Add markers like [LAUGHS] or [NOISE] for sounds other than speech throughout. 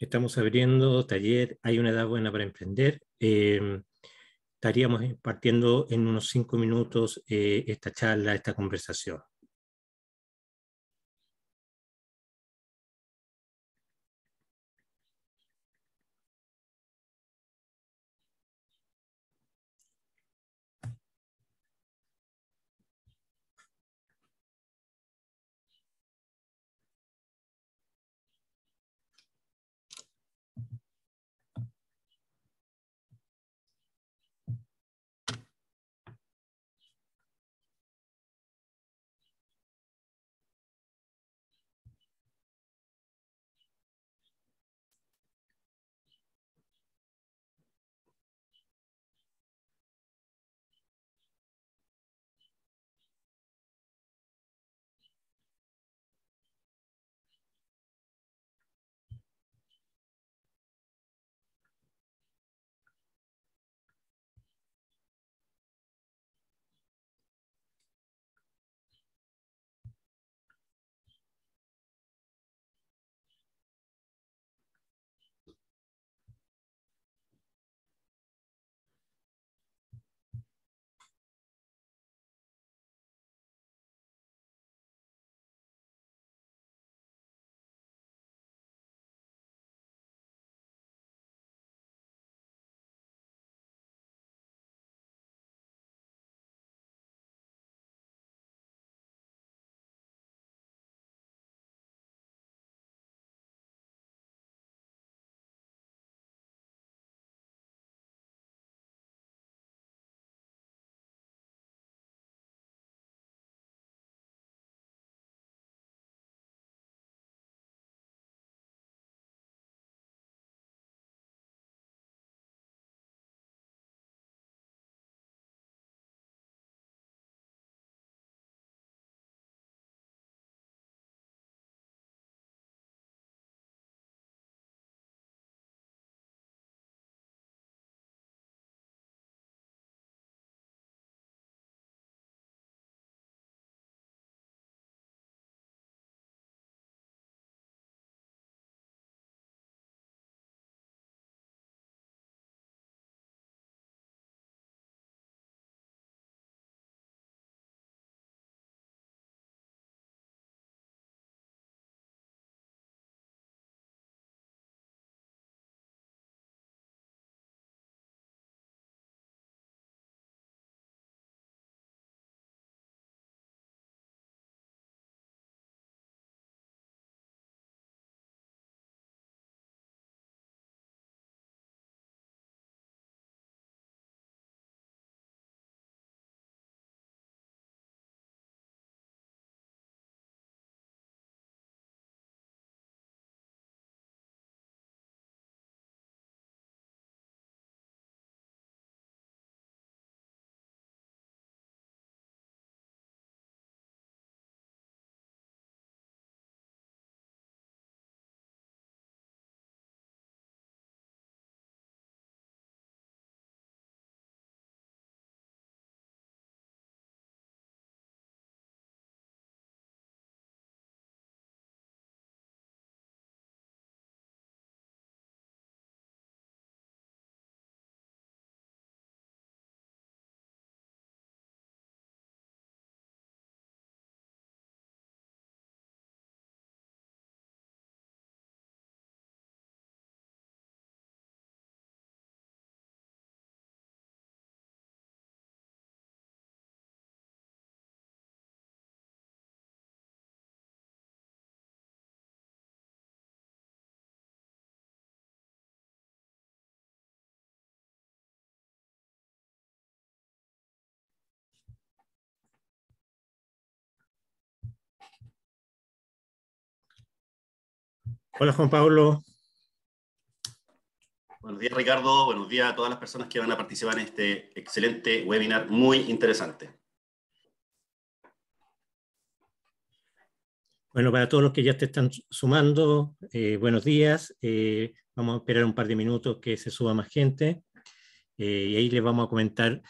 Estamos abriendo taller Hay una edad buena para emprender. Eh, estaríamos partiendo en unos cinco minutos eh, esta charla, esta conversación. Hola Juan Pablo. Buenos días Ricardo, buenos días a todas las personas que van a participar en este excelente webinar muy interesante. Bueno, para todos los que ya te están sumando, eh, buenos días. Eh, vamos a esperar un par de minutos que se suba más gente eh, y ahí les vamos a comentar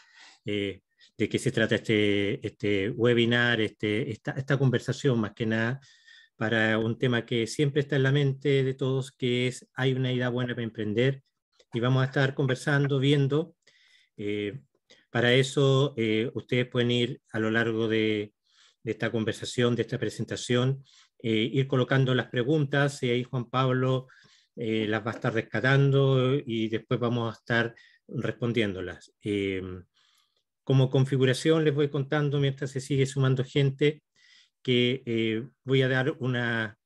de qué se trata este, este webinar, este, esta, esta conversación más que nada para un tema que siempre está en la mente de todos, que es hay una idea buena para emprender y vamos a estar conversando, viendo. Eh, para eso, eh, ustedes pueden ir a lo largo de, esta conversación, de esta presentación, eh, ir colocando las preguntas y ahí Juan Pablo las va a estar rescatando y después vamos a estar respondiéndolas. como configuración les voy contando mientras se sigue sumando gente que voy a dar una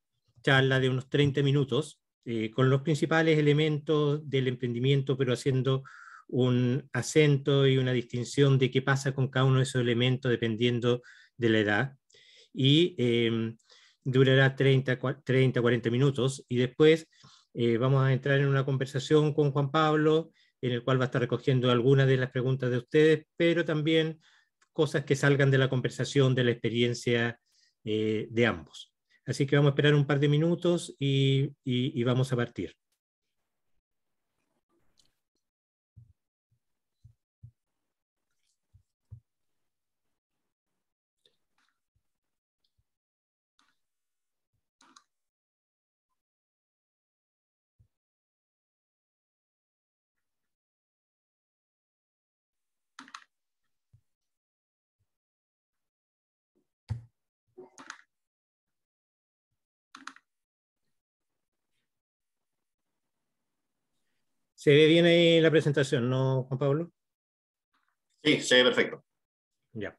charla de unos 30 minutos eh, con los principales elementos del emprendimiento, pero haciendo un acento y una distinción de qué pasa con cada uno de esos elementos dependiendo de la edad. Y em, durará 30, 30, 40 minutos. Y después eh, vamos a entrar en una conversación con Juan Pablo, en el cual va a estar recogiendo algunas de las preguntas de ustedes, pero también cosas que salgan de la conversación, de la experiencia eh, de ambos. Así que vamos a esperar un par de minutos y, vamos a partir. ¿Se ve bien ahí la presentación, no, Juan Pablo? Sí, se ve perfecto. Ya.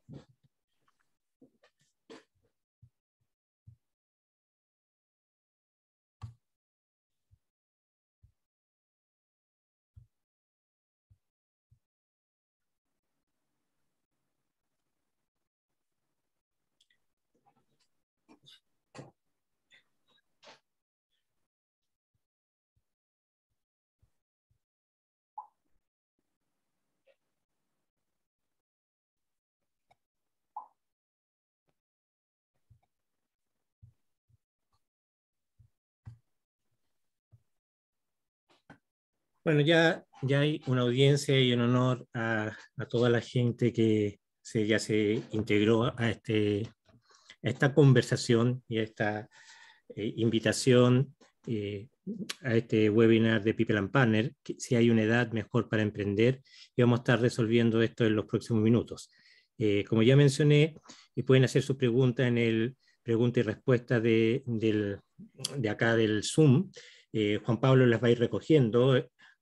Bueno, ya, ya hay una audiencia y un honor a, toda la gente que se, ya se integró a, este, esta conversación y a esta eh, invitación eh, a este webinar de People and Partner, que si hay una edad mejor para emprender, y vamos a estar resolviendo esto en los próximos minutos. Eh, como ya mencioné, y pueden hacer su pregunta en el pregunta y respuesta de, del, de acá del Zoom. Juan Pablo las va a ir recogiendo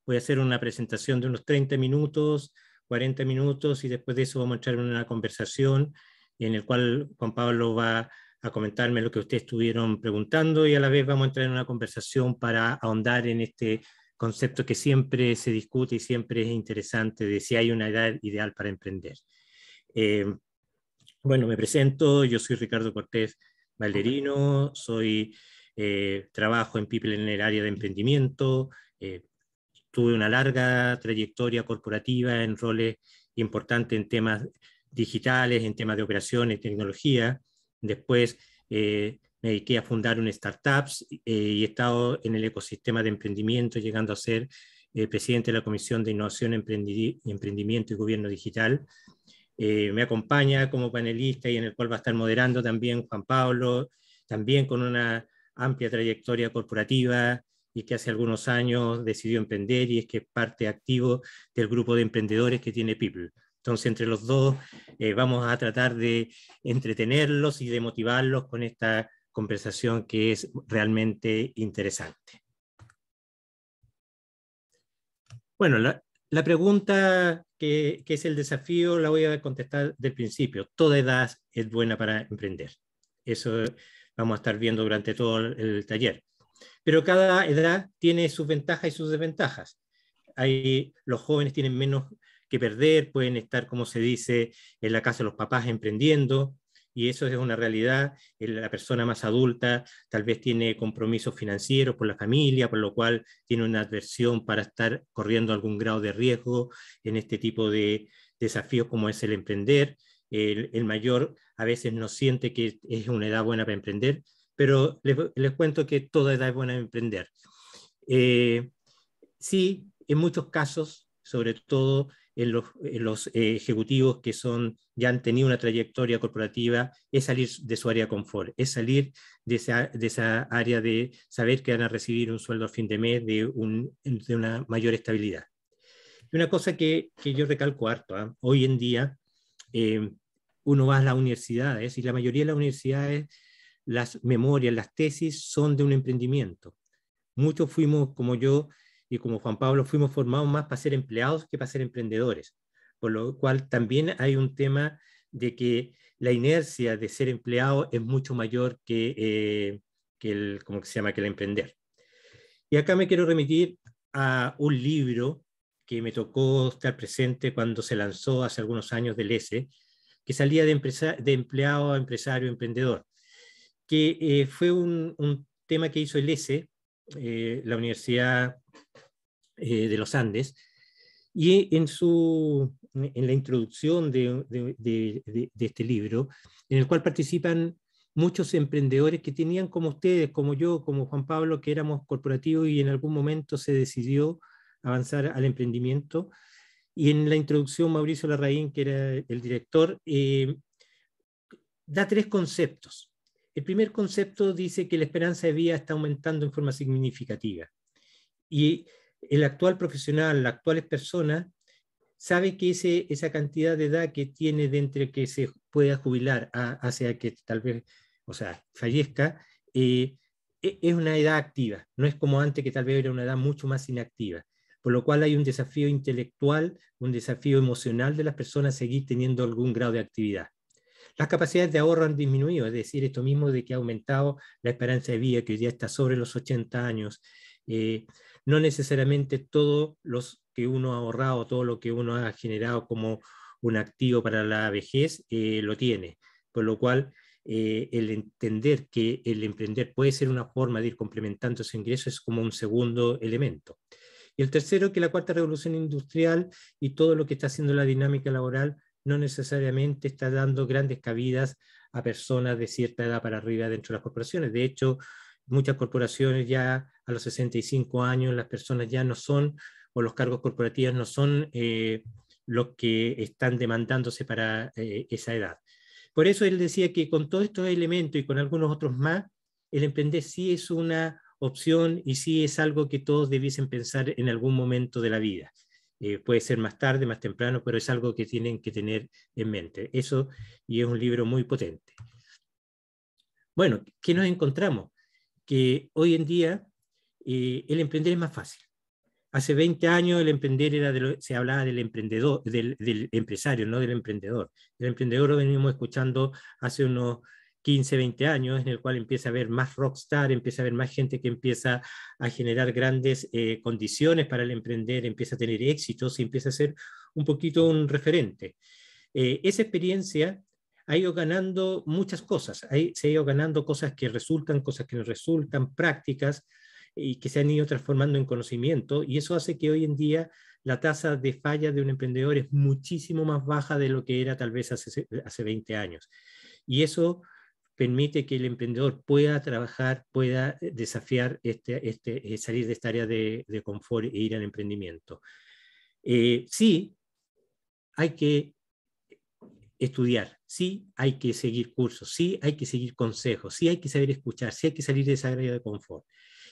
voy a hacer una presentación de unos 30 minutos, 40 minutos y después de eso vamos a entrar en una conversación en el cual Juan Pablo va a comentarme lo que ustedes estuvieron preguntando y a la vez vamos a entrar en una conversación para ahondar en este concepto que siempre se discute y siempre es interesante de si hay una edad ideal para emprender. Eh, bueno, me presento, yo soy Ricardo Cortés Valderino, soy, eh, trabajo en People en el área de emprendimiento, eh, tuve una larga trayectoria corporativa en roles importantes en temas digitales, en temas de operaciones, tecnología. Después eh, me dediqué a fundar un startups eh, y he estado en el ecosistema de emprendimiento, llegando a ser eh, presidente de la Comisión de Innovación, Emprendimiento y Gobierno Digital. me acompaña como panelista y en el cual va a estar moderando también Juan Pablo, también con una amplia trayectoria corporativa, y que hace algunos años decidió emprender y es que es parte activo del grupo de emprendedores que tiene People. Entonces, entre los dos eh, vamos a tratar de entretenerlos y de motivarlos con esta conversación que es realmente interesante. Bueno, la, pregunta que, que, es el desafío la voy a contestar del principio. Toda edad es buena para emprender. Eso vamos a estar viendo durante todo el taller. Pero cada edad tiene sus ventajas y sus desventajas. Hay, los jóvenes tienen menos que perder, pueden estar, como se dice, en la casa de los papás emprendiendo, y eso es una realidad. La persona más adulta tal vez tiene compromisos financieros por la familia, por lo cual tiene una adversión para estar corriendo algún grado de riesgo en este tipo de desafíos como es el emprender. El mayor a veces no siente que es una edad buena para emprender, pero les, cuento que toda edad es buena emprender. Eh, sí, en muchos casos, sobre todo en los, eh, ejecutivos que son, ya han tenido una trayectoria corporativa es salir de su área de confort, es salir de esa, de esa área de saber que van a recibir un sueldo a fin de mes de, un, de una mayor estabilidad. Y una cosa que, que yo recalco harto, ¿ah? hoy en día eh, uno va a las universidades y la mayoría de las universidades, las memorias, las tesis son de un emprendimiento. Muchos fuimos, como yo, y como Juan Pablo fuimos formados más para ser empleados que para ser emprendedores, por lo cual también hay un tema de que la inercia de ser empleado es mucho mayor que, eh, que el, ¿cómo se llama?, que el emprender. Y acá me quiero remitir a un libro que me tocó estar presente cuando se lanzó hace algunos años del ESE, que salía de, de empleado a empresario, emprendedor, que eh, fue un, un, tema que hizo el ESE, eh, la Universidad eh, de los Andes. Y en, su, en la introducción de, de, este libro, en el cual participan muchos emprendedores que tenían como ustedes, como yo, como Juan Pablo, que éramos corporativos y en algún momento se decidió avanzar al emprendimiento. Y en la introducción, Mauricio Larraín, que era el director, da tres conceptos. El primer concepto dice que la esperanza de vida está aumentando en forma significativa. Y el actual profesional, la actual persona, sabe que esa cantidad de edad que tiene de que se pueda jubilar hacia que tal vez, o sea, fallezca, eh, e, es una edad activa, no es como antes que tal vez era una edad mucho más inactiva, por lo cual hay un desafío intelectual, un desafío emocional de las personas seguir teniendo algún grado de actividad. Las capacidades de ahorro han disminuido, es decir, esto mismo de que ha aumentado la esperanza de vida, que hoy día está sobre los 80 años, eh, no necesariamente todo los que uno ha ahorrado, todo lo que uno ha generado como un activo para la vejez, eh, lo tiene. Por lo cual, eh, el entender que el emprender puede ser una forma de ir complementando ese ingreso es como un segundo elemento. Y el tercero, que la cuarta revolución industrial y todo lo que está haciendo la dinámica laboral no necesariamente está dando grandes cabidas a personas de cierta edad para arriba dentro de las corporaciones. De hecho, muchas corporaciones ya a los 65 años, las personas ya no son, o los cargos corporativos no son eh, los que están demandándose para eh, esa edad. Por eso él decía que con todos estos elementos y con algunos otros más, el emprender sí es una opción y sí es algo que todos debiesen pensar en algún momento de la vida. Eh, puede ser más tarde, más temprano, pero es algo que tienen que tener en mente. Eso, y es un libro muy potente. Bueno, ¿qué nos encontramos? Que hoy en día eh, el emprender es más fácil. Hace 20 años el emprender era de se hablaba del emprendedor, del, empresario, no del emprendedor. El emprendedor lo venimos escuchando hace unos 15, 20 años, en el cual empieza a haber más rockstar, empieza a haber más gente que empieza a generar grandes eh, condiciones para el emprender, empieza a tener éxitos y empieza a ser un poquito un referente. Eh, esa experiencia ha ido ganando muchas cosas, se ha ido ganando cosas que resultan, cosas que no resultan, prácticas, y que se han ido transformando en conocimiento y eso hace que hoy en día la tasa de falla de un emprendedor es muchísimo más baja de lo que era tal vez hace, hace 20 años. Y eso permite que el emprendedor pueda trabajar, pueda eh, desafiar, este, este, eh, salir de esta área de, de confort e ir al emprendimiento. Eh, sí, hay que estudiar, sí hay que seguir cursos, sí hay que seguir consejos, sí hay que saber escuchar, sí hay que salir de esa área de confort.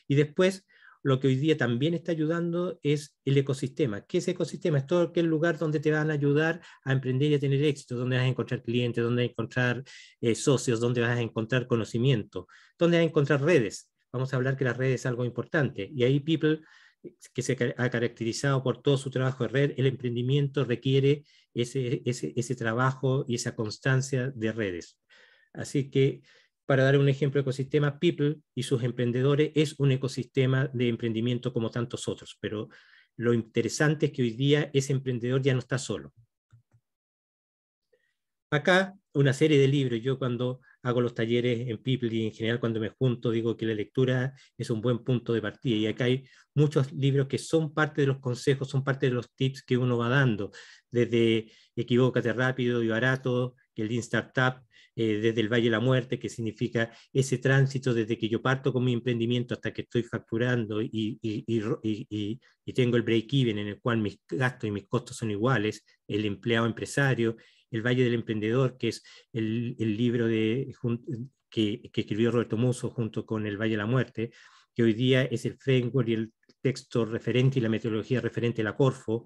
Y después, lo que hoy día también está ayudando es el ecosistema. ¿Qué es ecosistema? Es todo aquel lugar donde te van a ayudar a emprender y a tener éxito, donde vas a encontrar clientes, donde vas a encontrar eh, socios, donde vas a encontrar conocimiento, donde vas a encontrar redes. Vamos a hablar que la red es algo importante. Y ahí People, que se ha caracterizado por todo su trabajo de red, el emprendimiento requiere ese, ese, ese trabajo y esa constancia de redes. Así que para dar un ejemplo ecosistema, People y sus emprendedores es un ecosistema de emprendimiento como tantos otros, pero lo interesante es que hoy día ese emprendedor ya no está solo. Acá una serie de libros, yo cuando hago los talleres en People y en general cuando me junto digo que la lectura es un buen punto de partida y acá hay muchos libros que son parte de los consejos, son parte de los tips que uno va dando, desde Equivócate rápido y barato, el Lean Startup, eh, desde el Valle de la Muerte, que significa ese tránsito desde que yo parto con mi emprendimiento hasta que estoy facturando y, y tengo el break-even en el cual mis gastos y mis costos son iguales, el empleado empresario, el Valle del Emprendedor, que es el, el libro de, que, que, escribió Roberto Muso junto con El Valle de la Muerte, que hoy día es el framework y el texto referente y la metodología referente a la Corfo,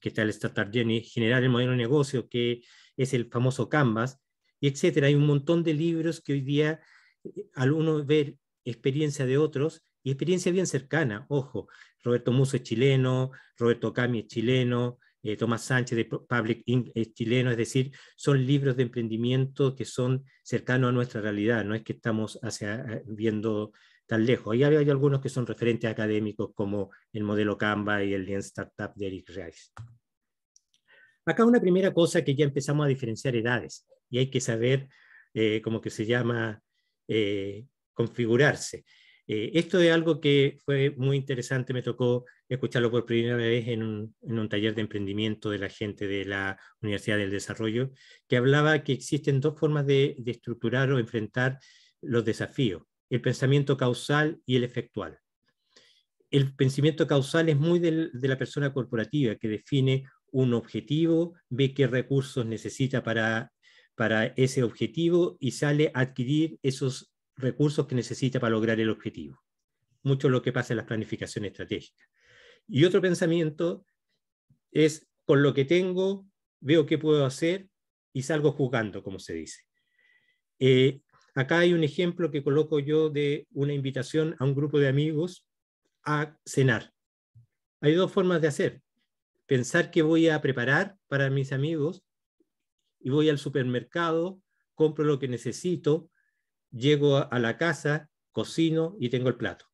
que está el Startup Journey, generar el modelo de negocio, que es el famoso Canvas, y etcétera. Hay un montón de libros que hoy día, eh, al uno ver experiencia de otros, y experiencia bien cercana, ojo, Roberto Muso es chileno, Roberto Cami es chileno, eh, Tomás Sánchez de Public Inc. es chileno, es decir, son libros de emprendimiento que son cercanos a nuestra realidad, no es que estamos hacia, eh, viendo tan lejos. Hay, hay algunos que son referentes académicos como el modelo Canva y el Lean Startup de Eric Rice. Acá una primera cosa que ya empezamos a diferenciar edades y hay que saber eh, cómo que se llama configurarse. Eh, esto es algo que fue muy interesante, me tocó escucharlo por primera vez en un, taller de emprendimiento de la gente de la Universidad del Desarrollo, que hablaba que existen dos formas de, estructurar o enfrentar los desafíos, el pensamiento causal y el efectual. El pensamiento causal es muy de la persona corporativa que define un objetivo, ve qué recursos necesita para, para ese objetivo y sale a adquirir esos recursos que necesita para lograr el objetivo. Mucho lo que pasa en las planificaciones estratégicas. Y otro pensamiento es, con lo que tengo, veo qué puedo hacer y salgo jugando, como se dice. Eh, acá hay un ejemplo que coloco yo de una invitación a un grupo de amigos a cenar. Hay dos formas de hacer. Pensar que voy a preparar para mis amigos y voy al supermercado, compro lo que necesito, llego a la casa, cocino y tengo el plato.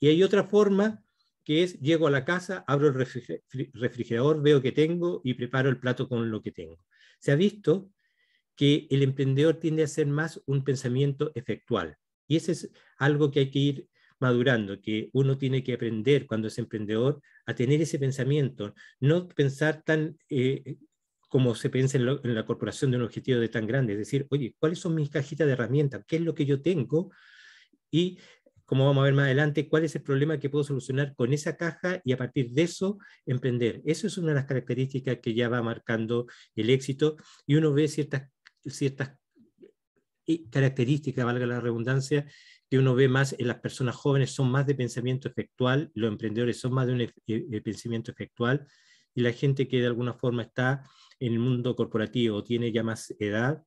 Y hay otra forma que es, llego a la casa, abro el refrigerador, veo que tengo y preparo el plato con lo que tengo. Se ha visto que el emprendedor tiende a ser más un pensamiento efectual. Y ese es algo que hay que ir madurando, que uno tiene que aprender cuando es emprendedor a tener ese pensamiento, no pensar tan eh, como se piensa en, la corporación de un objetivo de tan grande, es decir, oye, ¿cuáles son mis cajitas de herramientas? ¿Qué es lo que yo tengo? Y, como vamos a ver más adelante, cuál es el problema que puedo solucionar con esa caja y a partir de eso emprender. Eso es una de las características que ya va marcando el éxito y uno ve ciertas, ciertas características, valga la redundancia, que uno ve más en las personas jóvenes, son más de pensamiento efectual, los emprendedores son más de un e, e, pensamiento efectual y la gente que de alguna forma está en el mundo corporativo, tiene ya más edad,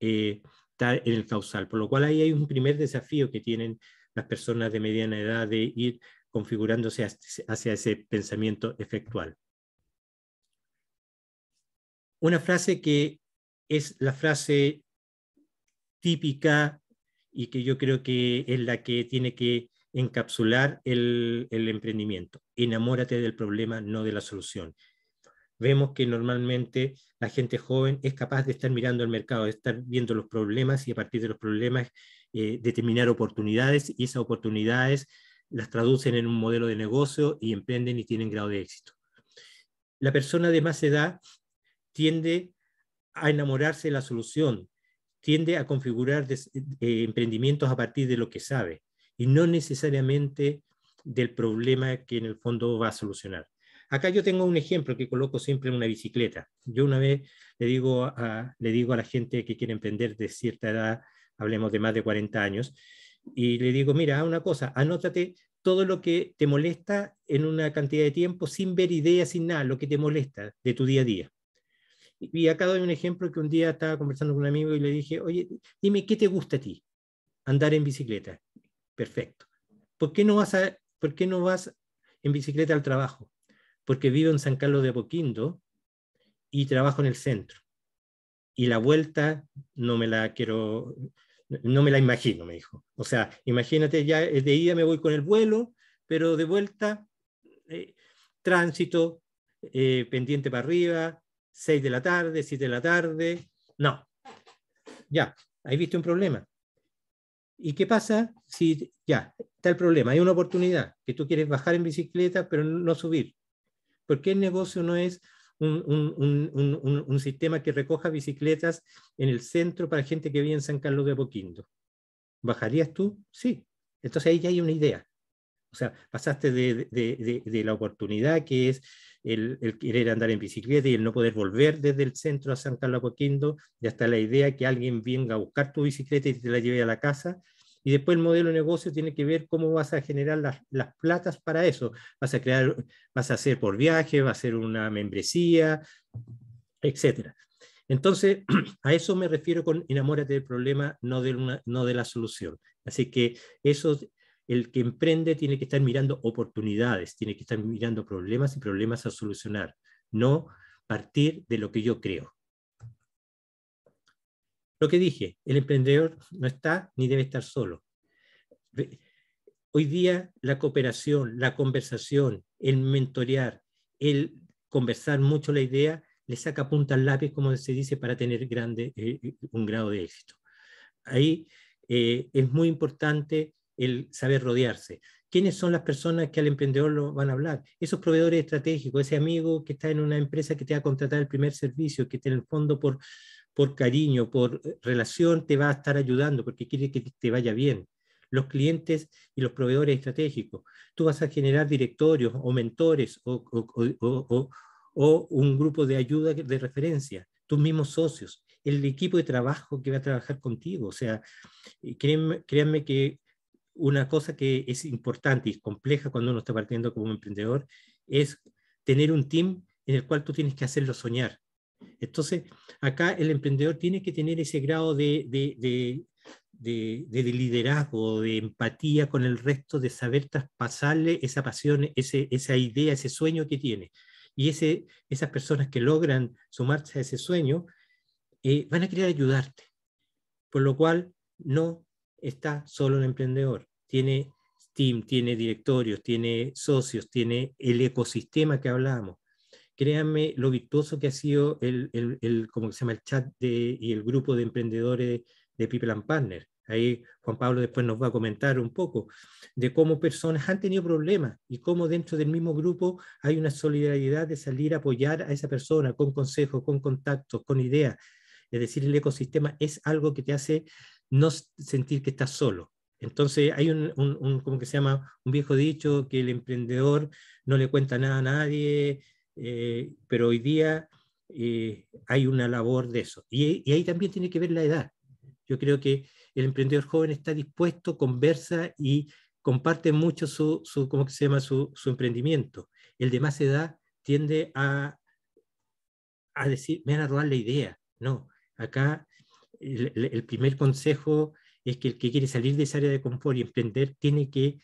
eh, está en el causal. Por lo cual ahí hay un primer desafío que tienen las personas de mediana edad de ir configurándose hacia ese pensamiento efectual. Una frase que es la frase típica y que yo creo que es la que tiene que encapsular el, emprendimiento. Enamórate del problema, no de la solución vemos que normalmente la gente joven es capaz de estar mirando el mercado, de estar viendo los problemas y a partir de los problemas eh, determinar oportunidades y esas oportunidades las traducen en un modelo de negocio y emprenden y tienen grado de éxito. La persona de más edad tiende a enamorarse de la solución, tiende a configurar eh, emprendimientos a partir de lo que sabe y no necesariamente del problema que en el fondo va a solucionar. Acá yo tengo un ejemplo que coloco siempre en una bicicleta. Yo una vez le digo a, le digo a la gente que quiere emprender de cierta edad, hablemos de más de 40 años, y le digo, mira, una cosa, anótate todo lo que te molesta en una cantidad de tiempo sin ver ideas, sin nada, lo que te molesta de tu día a día. Y acá doy un ejemplo que un día estaba conversando con un amigo y le dije, oye, dime, ¿qué te gusta a ti? Andar en bicicleta. Perfecto. ¿Por qué no vas, a, por qué no vas en bicicleta al trabajo? porque vivo en San Carlos de Apoquindo y trabajo en el centro. Y la vuelta no me la quiero, no me la imagino, me dijo. O sea, imagínate ya, de ida me voy con el vuelo, pero de vuelta, eh, tránsito, eh, pendiente para arriba, 6 de la tarde, 7 de la tarde. No. Ya, ahí viste un problema. ¿Y qué pasa si ya está el problema? Hay una oportunidad que tú quieres bajar en bicicleta, pero no subir. ¿Por qué el negocio no es un, sistema que recoja bicicletas en el centro para gente que vive en San Carlos de Apoquindo. ¿Bajarías tú? Sí. Entonces ahí ya hay una idea. O sea, pasaste de, la oportunidad que es el, querer andar en bicicleta y el no poder volver desde el centro a San Carlos Apoquindo, ya está la idea que alguien venga a buscar tu bicicleta y te la lleve a la casa y después el modelo de negocio tiene que ver cómo vas a generar las, las platas para eso. Vas a crear, vas a hacer por viaje, va a ser una membresía, etcétera. Entonces, [CLEARS THROAT] a eso me refiero con enamórate del problema, no de, una, no de la solución. Así que eso, el que emprende tiene que estar mirando oportunidades, tiene que estar mirando problemas y problemas a solucionar, no partir de lo que yo creo. Lo que dije, el emprendedor no está ni debe estar solo. Hoy día la cooperación, la conversación, el mentorear, el conversar mucho la idea, le saca punta al lápiz, como se dice, para tener grande, eh, un grado de éxito. Ahí eh, es muy importante el saber rodearse. ¿Quiénes son las personas que al emprendedor lo van a hablar? Esos proveedores estratégicos, ese amigo que está en una empresa que te va a contratar el primer servicio, que en el fondo por, por cariño, por eh, relación, te va a estar ayudando porque quiere que te vaya bien. Los clientes y los proveedores estratégicos. Tú vas a generar directorios o mentores o, un grupo de ayuda de referencia, tus mismos socios, el equipo de trabajo que va a trabajar contigo. O sea, créanme que una cosa que es importante y compleja cuando uno está partiendo como emprendedor es tener un team en el cual tú tienes que hacerlo soñar. Entonces, acá el emprendedor tiene que tener ese grado de, de, liderazgo, de empatía con el resto, de saber traspasarle esa pasión, esa idea, ese sueño que tiene. Y esas personas que logran sumarse a ese sueño eh, van a querer ayudarte. Por lo cual, no está solo el emprendedor. Tiene team, tiene directorios, tiene socios, tiene el ecosistema que hablábamos créanme lo virtuoso que ha sido el, el, el se llama? el chat de, y el grupo de emprendedores de People and Partner. Ahí Juan Pablo después nos va a comentar un poco de cómo personas han tenido problemas y cómo dentro del mismo grupo hay una solidaridad de salir a apoyar a esa persona con consejos, con contactos, con ideas. Es decir, el ecosistema es algo que te hace no sentir que estás solo. Entonces hay un, como que se llama, un viejo dicho que el emprendedor no le cuenta nada a nadie, eh, pero hoy día eh, hay una labor de eso. Y, ahí también tiene que ver la edad. Yo creo que el emprendedor joven está dispuesto, conversa y comparte mucho su, su ¿cómo se llama? Su, su, emprendimiento. El de más edad tiende a, a decir, me van a robar la idea. No, acá el, primer consejo es que el que quiere salir de esa área de confort y emprender tiene que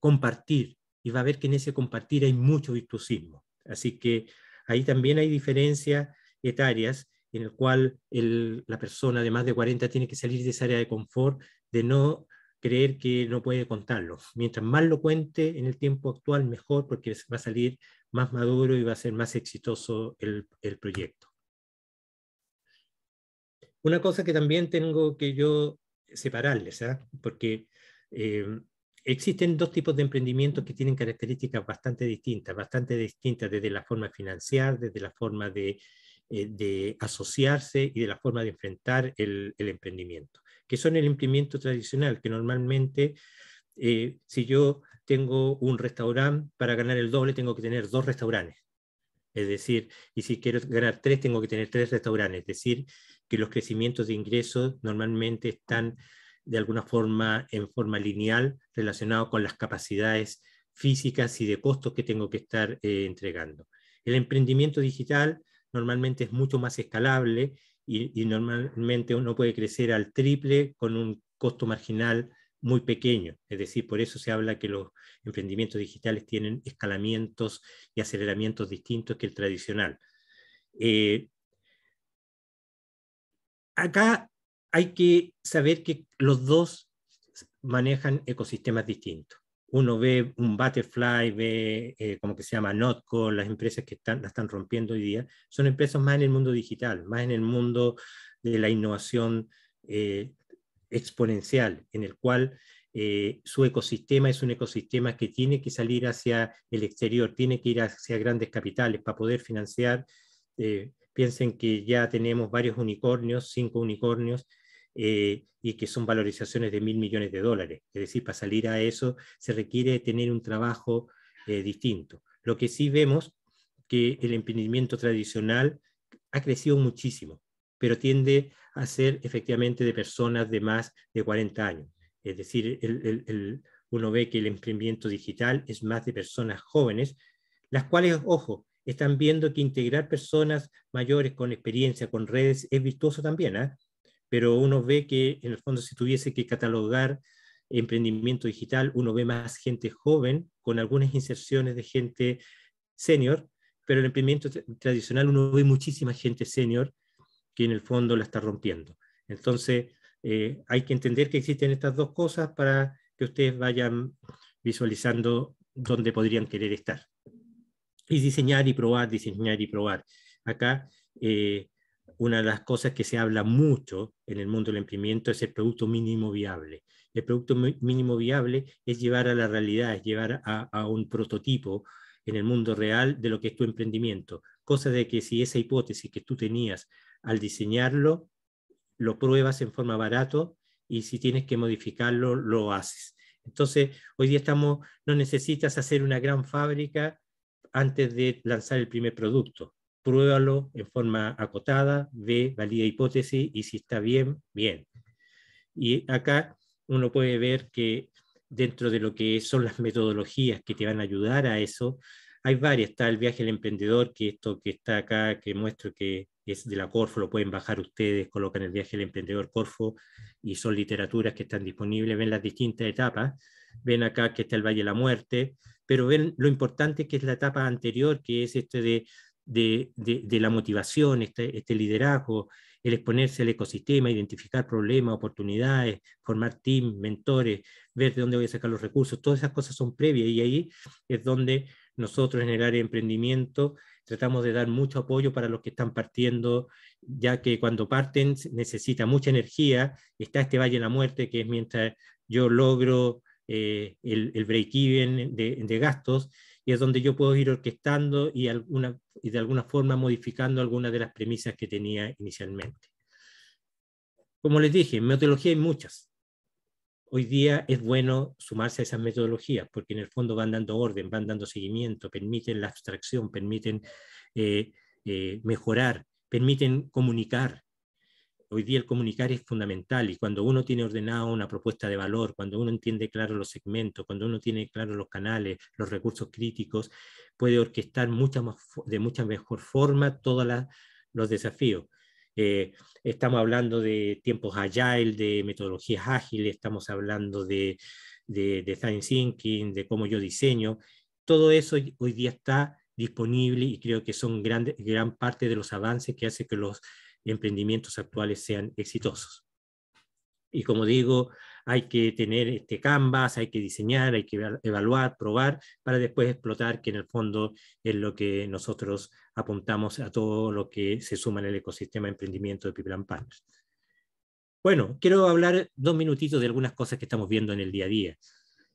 compartir y va a ver que en ese compartir hay mucho virtuosismo. Así que ahí también hay diferencias etarias en el cual la persona de más de 40 tiene que salir de esa área de confort, de no creer que no puede contarlo. Mientras más lo cuente en el tiempo actual, mejor, porque va a salir más maduro y va a ser más exitoso el, proyecto. Una cosa que también tengo que yo separarles, ¿ah? porque eh, existen dos tipos de emprendimientos que tienen características bastante distintas, bastante distintas desde la forma financiar, desde la forma de, eh, asociarse y de la forma de enfrentar el, emprendimiento, que son el emprendimiento tradicional, que normalmente eh, si yo tengo un restaurante, para ganar el doble tengo que tener dos restaurantes. Es decir, y si quiero ganar tres, tengo que tener tres restaurantes. Es decir, que los crecimientos de ingresos normalmente están de alguna forma en forma lineal relacionado con las capacidades físicas y de costos que tengo que estar eh, entregando. El emprendimiento digital normalmente es mucho más escalable y, normalmente uno puede crecer al triple con un costo marginal muy pequeño. Es decir, por eso se habla que los emprendimientos digitales tienen escalamientos y aceleramientos distintos que el tradicional. Eh, acá hay que saber que los dos manejan ecosistemas distintos. Uno ve un Butterfly, ve eh, como que se llama Notco, las empresas que están, la están rompiendo hoy día, son empresas más en el mundo digital, más en el mundo de la innovación eh, exponencial, en el cual eh, su ecosistema es un ecosistema que tiene que salir hacia el exterior, tiene que ir hacia grandes capitales para poder financiar. Eh, piensen que ya tenemos varios unicornios, cinco unicornios, eh, y que son valorizaciones de mil millones de dólares. Es decir, para salir a eso se requiere tener un trabajo distinto. Lo que sí vemos que el emprendimiento tradicional ha crecido muchísimo, pero tiende a ser efectivamente de personas de más de 40 años. Es decir, el, uno ve que el emprendimiento digital es más de personas jóvenes, las cuales, ojo, están viendo que integrar personas mayores con experiencia, con redes, es virtuoso también, ¿eh? pero uno ve que en el fondo si tuviese que catalogar emprendimiento digital, uno ve más gente joven con algunas inserciones de gente senior, pero el emprendimiento tradicional uno ve muchísima gente senior que en el fondo la está rompiendo. Entonces, eh, hay que entender que existen estas dos cosas para que ustedes vayan visualizando dónde podrían querer estar. Y diseñar y probar, diseñar y probar. Acá, eh, una de las cosas que se habla mucho en el mundo del emprendimiento es el producto mínimo viable. El producto mínimo viable es llevar a la realidad, es llevar a, a un prototipo en el mundo real de lo que es tu emprendimiento. Cosa de que si esa hipótesis que tú tenías al diseñarlo, lo pruebas en forma barato y si tienes que modificarlo, lo haces. Entonces, hoy día estamos, no necesitas hacer una gran fábrica antes de lanzar el primer producto. Pruébalo en forma acotada, ve, valida hipótesis y si está bien, bien. Y acá uno puede ver que dentro de lo que son las metodologías que te van a ayudar a eso. Hay varias, está el viaje del emprendedor, que esto que está acá, que muestro que es de la Corfo, lo pueden bajar ustedes, colocan el viaje del emprendedor Corfo y son literaturas que están disponibles, ven las distintas etapas, ven acá que está el Valle de la Muerte, pero ven lo importante que es la etapa anterior, que es este de, de, de, la motivación, este, este liderazgo, el exponerse al ecosistema, identificar problemas, oportunidades, formar team, mentores, ver de dónde voy a sacar los recursos, todas esas cosas son previas y ahí es donde nosotros en el área de emprendimiento tratamos de dar mucho apoyo para los que están partiendo, ya que cuando parten necesita mucha energía, está este valle de la muerte, que es mientras yo logro eh, el, el break-even de, gastos, y es donde yo puedo ir orquestando y, de alguna forma modificando algunas de las premisas que tenía inicialmente. Como les dije, metodología hay muchas. Hoy día es bueno sumarse a esas metodologías porque en el fondo van dando orden, van dando seguimiento, permiten la abstracción, permiten eh, eh, mejorar, permiten comunicar, hoy día el comunicar es fundamental y cuando uno tiene ordenado una propuesta de valor, cuando uno entiende claro los segmentos, cuando uno tiene claro los canales, los recursos críticos, puede orquestar mucha más, de mucha mejor forma todos los desafíos. Eh, estamos hablando de tiempos agile, de metodologías ágiles, estamos hablando de, de, design thinking, de cómo yo diseño. Todo eso hoy día está disponible y creo que son grande, gran parte de los avances que hace que los emprendimientos actuales sean exitosos. Y como digo, hay que tener este canvas, hay que diseñar, hay que evaluar, probar, para después explotar, que en el fondo es lo que nosotros apuntamos a todo lo que se suma en el ecosistema de emprendimiento de People Partners. Bueno, quiero hablar dos minutitos de algunas cosas que estamos viendo en el día a día.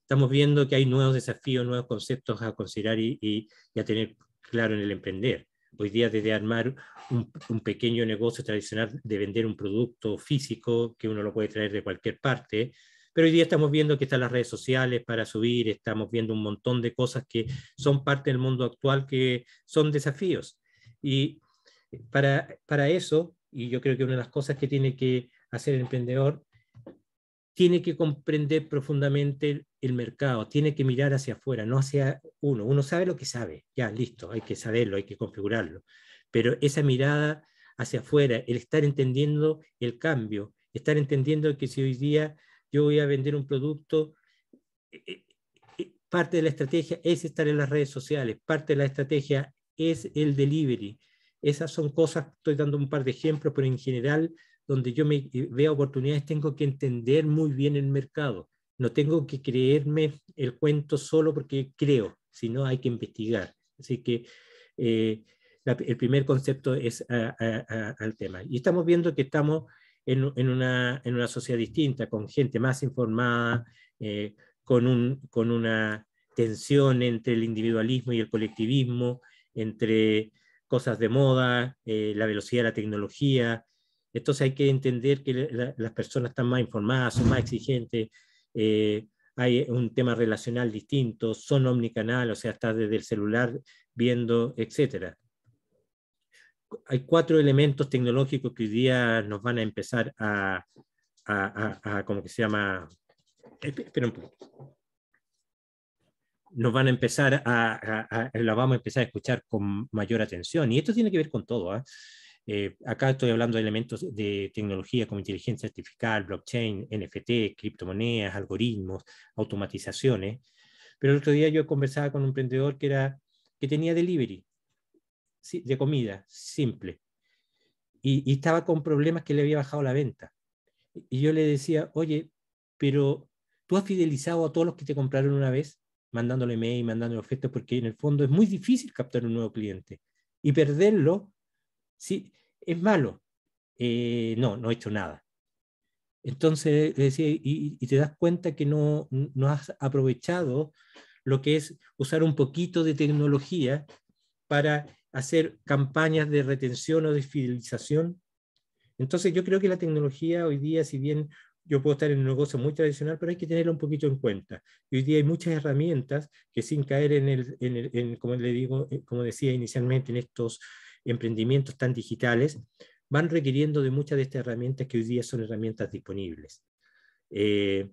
Estamos viendo que hay nuevos desafíos, nuevos conceptos a considerar y, y a tener claro en el emprender. Hoy día desde armar un, pequeño negocio tradicional de vender un producto físico que uno lo puede traer de cualquier parte, pero hoy día estamos viendo que están las redes sociales para subir, estamos viendo un montón de cosas que son parte del mundo actual que son desafíos. Y para, para eso, y yo creo que una de las cosas que tiene que hacer el emprendedor tiene que comprender profundamente el mercado, tiene que mirar hacia afuera, no hacia uno. Uno sabe lo que sabe, ya, listo, hay que saberlo, hay que configurarlo. Pero esa mirada hacia afuera, el estar entendiendo el cambio, estar entendiendo que si hoy día yo voy a vender un producto, eh, eh, parte de la estrategia es estar en las redes sociales, parte de la estrategia es el delivery. Esas son cosas, estoy dando un par de ejemplos, pero en general donde yo me eh, veo oportunidades, tengo que entender muy bien el mercado. No tengo que creerme el cuento solo porque creo, sino hay que investigar. Así que eh, el primer concepto es al tema. Y estamos viendo que estamos en, una, en, una, sociedad distinta, con gente más informada, eh, con, un, con una tensión entre el individualismo y el colectivismo, entre cosas de moda, la velocidad de la tecnología. Entonces hay que entender que las personas están más informadas, son más exigentes, eh, hay un tema relacional distinto, son omnicanal, o sea, está desde el celular viendo, etc. Hay cuatro elementos tecnológicos que hoy día nos van a empezar a, a, a, ¿cómo que se llama? Espera un poco nos van a empezar a, la vamos a empezar a escuchar con mayor atención. Y esto tiene que ver con todo. ¿ah? Eh, acá estoy hablando de elementos de tecnología como inteligencia artificial, blockchain, NFT, criptomonedas, algoritmos, automatizaciones. Pero el otro día yo conversaba con un emprendedor que, era, que tenía delivery de comida, simple. Y, y estaba con problemas que le había bajado la venta. Y yo le decía, oye, pero tú has fidelizado a todos los que te compraron una vez mandándole mail, mandándole ofertas, porque en el fondo es muy difícil captar un nuevo cliente. Y perderlo, sí, es malo. Eh, no, no he hecho nada. Entonces, y, te das cuenta que no, no has aprovechado lo que es usar un poquito de tecnología para hacer campañas de retención o de fidelización. Entonces, yo creo que la tecnología hoy día, si bien yo puedo estar en un negocio muy tradicional, pero hay que tenerlo un poquito en cuenta. Y hoy día hay muchas herramientas que sin caer en el, en el como le digo, eh, como decía inicialmente, en estos emprendimientos tan digitales, van requiriendo de muchas de estas herramientas que hoy día son herramientas disponibles. Eh,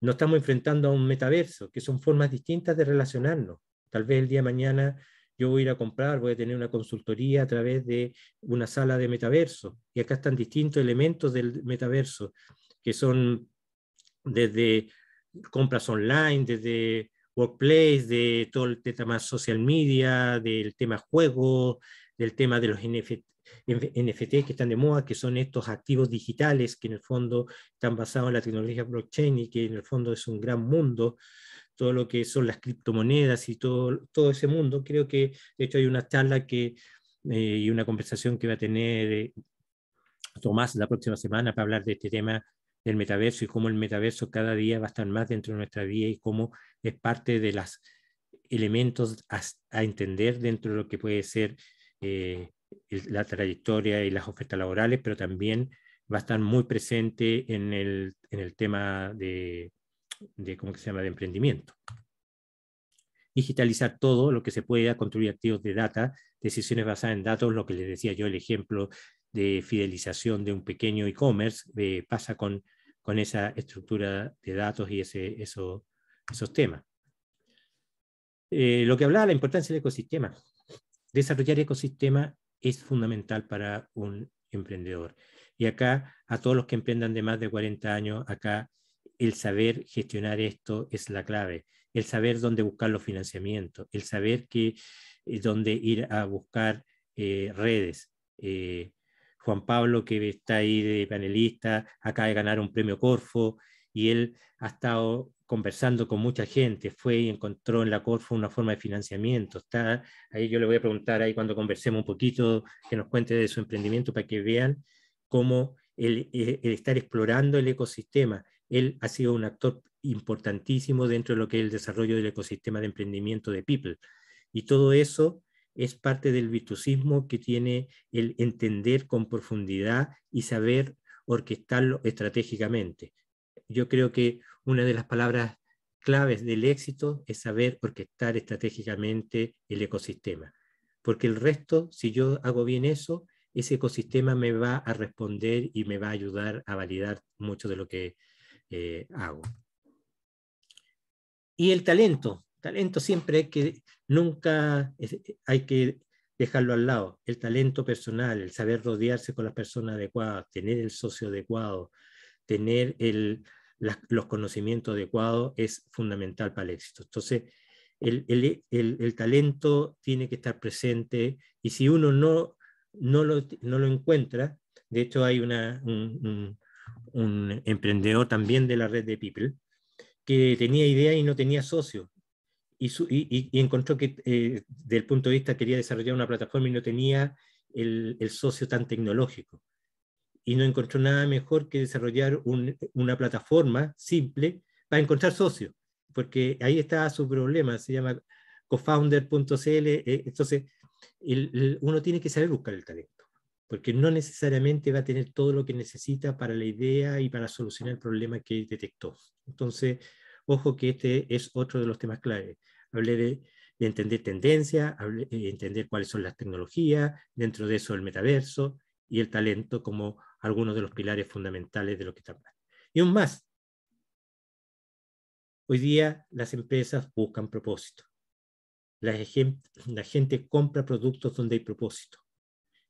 nos estamos enfrentando a un metaverso, que son formas distintas de relacionarnos. Tal vez el día de mañana yo voy a ir a comprar, voy a tener una consultoría a través de una sala de metaverso. Y acá están distintos elementos del metaverso que son desde compras online, desde workplace, de todo el tema social media, del tema juego, del tema de los NFT, que están de moda, que son estos activos digitales que en el fondo están basados en la tecnología blockchain y que en el fondo es un gran mundo, todo lo que son las criptomonedas y todo, todo ese mundo. Creo que de hecho hay una charla que, eh, y una conversación que va a tener eh, Tomás la próxima semana para hablar de este tema del metaverso y cómo el metaverso cada día va a estar más dentro de nuestra vida y cómo es parte de los elementos a, entender dentro de lo que puede ser eh, la trayectoria y las ofertas laborales, pero también va a estar muy presente en el, en el tema de, de, ¿cómo se llama?, de emprendimiento. Digitalizar todo lo que se pueda, construir activos de data, decisiones basadas en datos, lo que les decía yo, el ejemplo de fidelización de un pequeño e-commerce eh, pasa con, con esa estructura de datos y ese, eso, esos temas. Eh, lo que hablaba, la importancia del ecosistema. Desarrollar ecosistema es fundamental para un emprendedor. Y acá, a todos los que emprendan de más de 40 años, acá el saber gestionar esto es la clave. El saber dónde buscar los financiamientos, el saber que, eh, dónde ir a buscar redes, Juan Pablo, que está ahí de panelista, acaba de ganar un premio Corfo y él ha estado conversando con mucha gente, fue y encontró en la Corfo una forma de financiamiento. Está ahí yo le voy a preguntar ahí cuando conversemos un poquito, que nos cuente de su emprendimiento para que vean cómo el, el estar explorando el ecosistema. Él ha sido un actor importantísimo dentro de lo que es el desarrollo del ecosistema de emprendimiento de People. Y todo eso es parte del virtuosismo que tiene el entender con profundidad y saber orquestarlo estratégicamente. Yo creo que una de las palabras claves del éxito es saber orquestar estratégicamente el ecosistema, porque el resto, si yo hago bien eso, ese ecosistema me va a responder y me va a ayudar a validar mucho de lo que eh, hago. Y el talento, talento siempre que, nunca hay que dejarlo al lado. El talento personal, el saber rodearse con las personas adecuadas, tener el socio adecuado, tener el, los conocimientos adecuados es fundamental para el éxito. Entonces, el, el, el, talento tiene que estar presente y si uno no, no, lo, no lo encuentra, de hecho hay una, un, emprendedor también de la red de People que tenía idea y no tenía socio y, encontró que eh, desde el punto de vista quería desarrollar una plataforma y no tenía el, socio tan tecnológico. Y no encontró nada mejor que desarrollar una plataforma simple para encontrar socios, porque ahí está su problema, se llama cofounder.cl, eh, entonces uno tiene que saber buscar el talento porque no necesariamente va a tener todo lo que necesita para la idea y para solucionar el problema que detectó. Entonces, ojo que este es otro de los temas clave. Hablé de, entender tendencia, de eh, entender cuáles son las tecnologías, dentro de eso el metaverso y el talento como algunos de los pilares fundamentales de lo que hablando. Y aún más, hoy día las empresas buscan propósito. La, la gente compra productos donde hay propósito.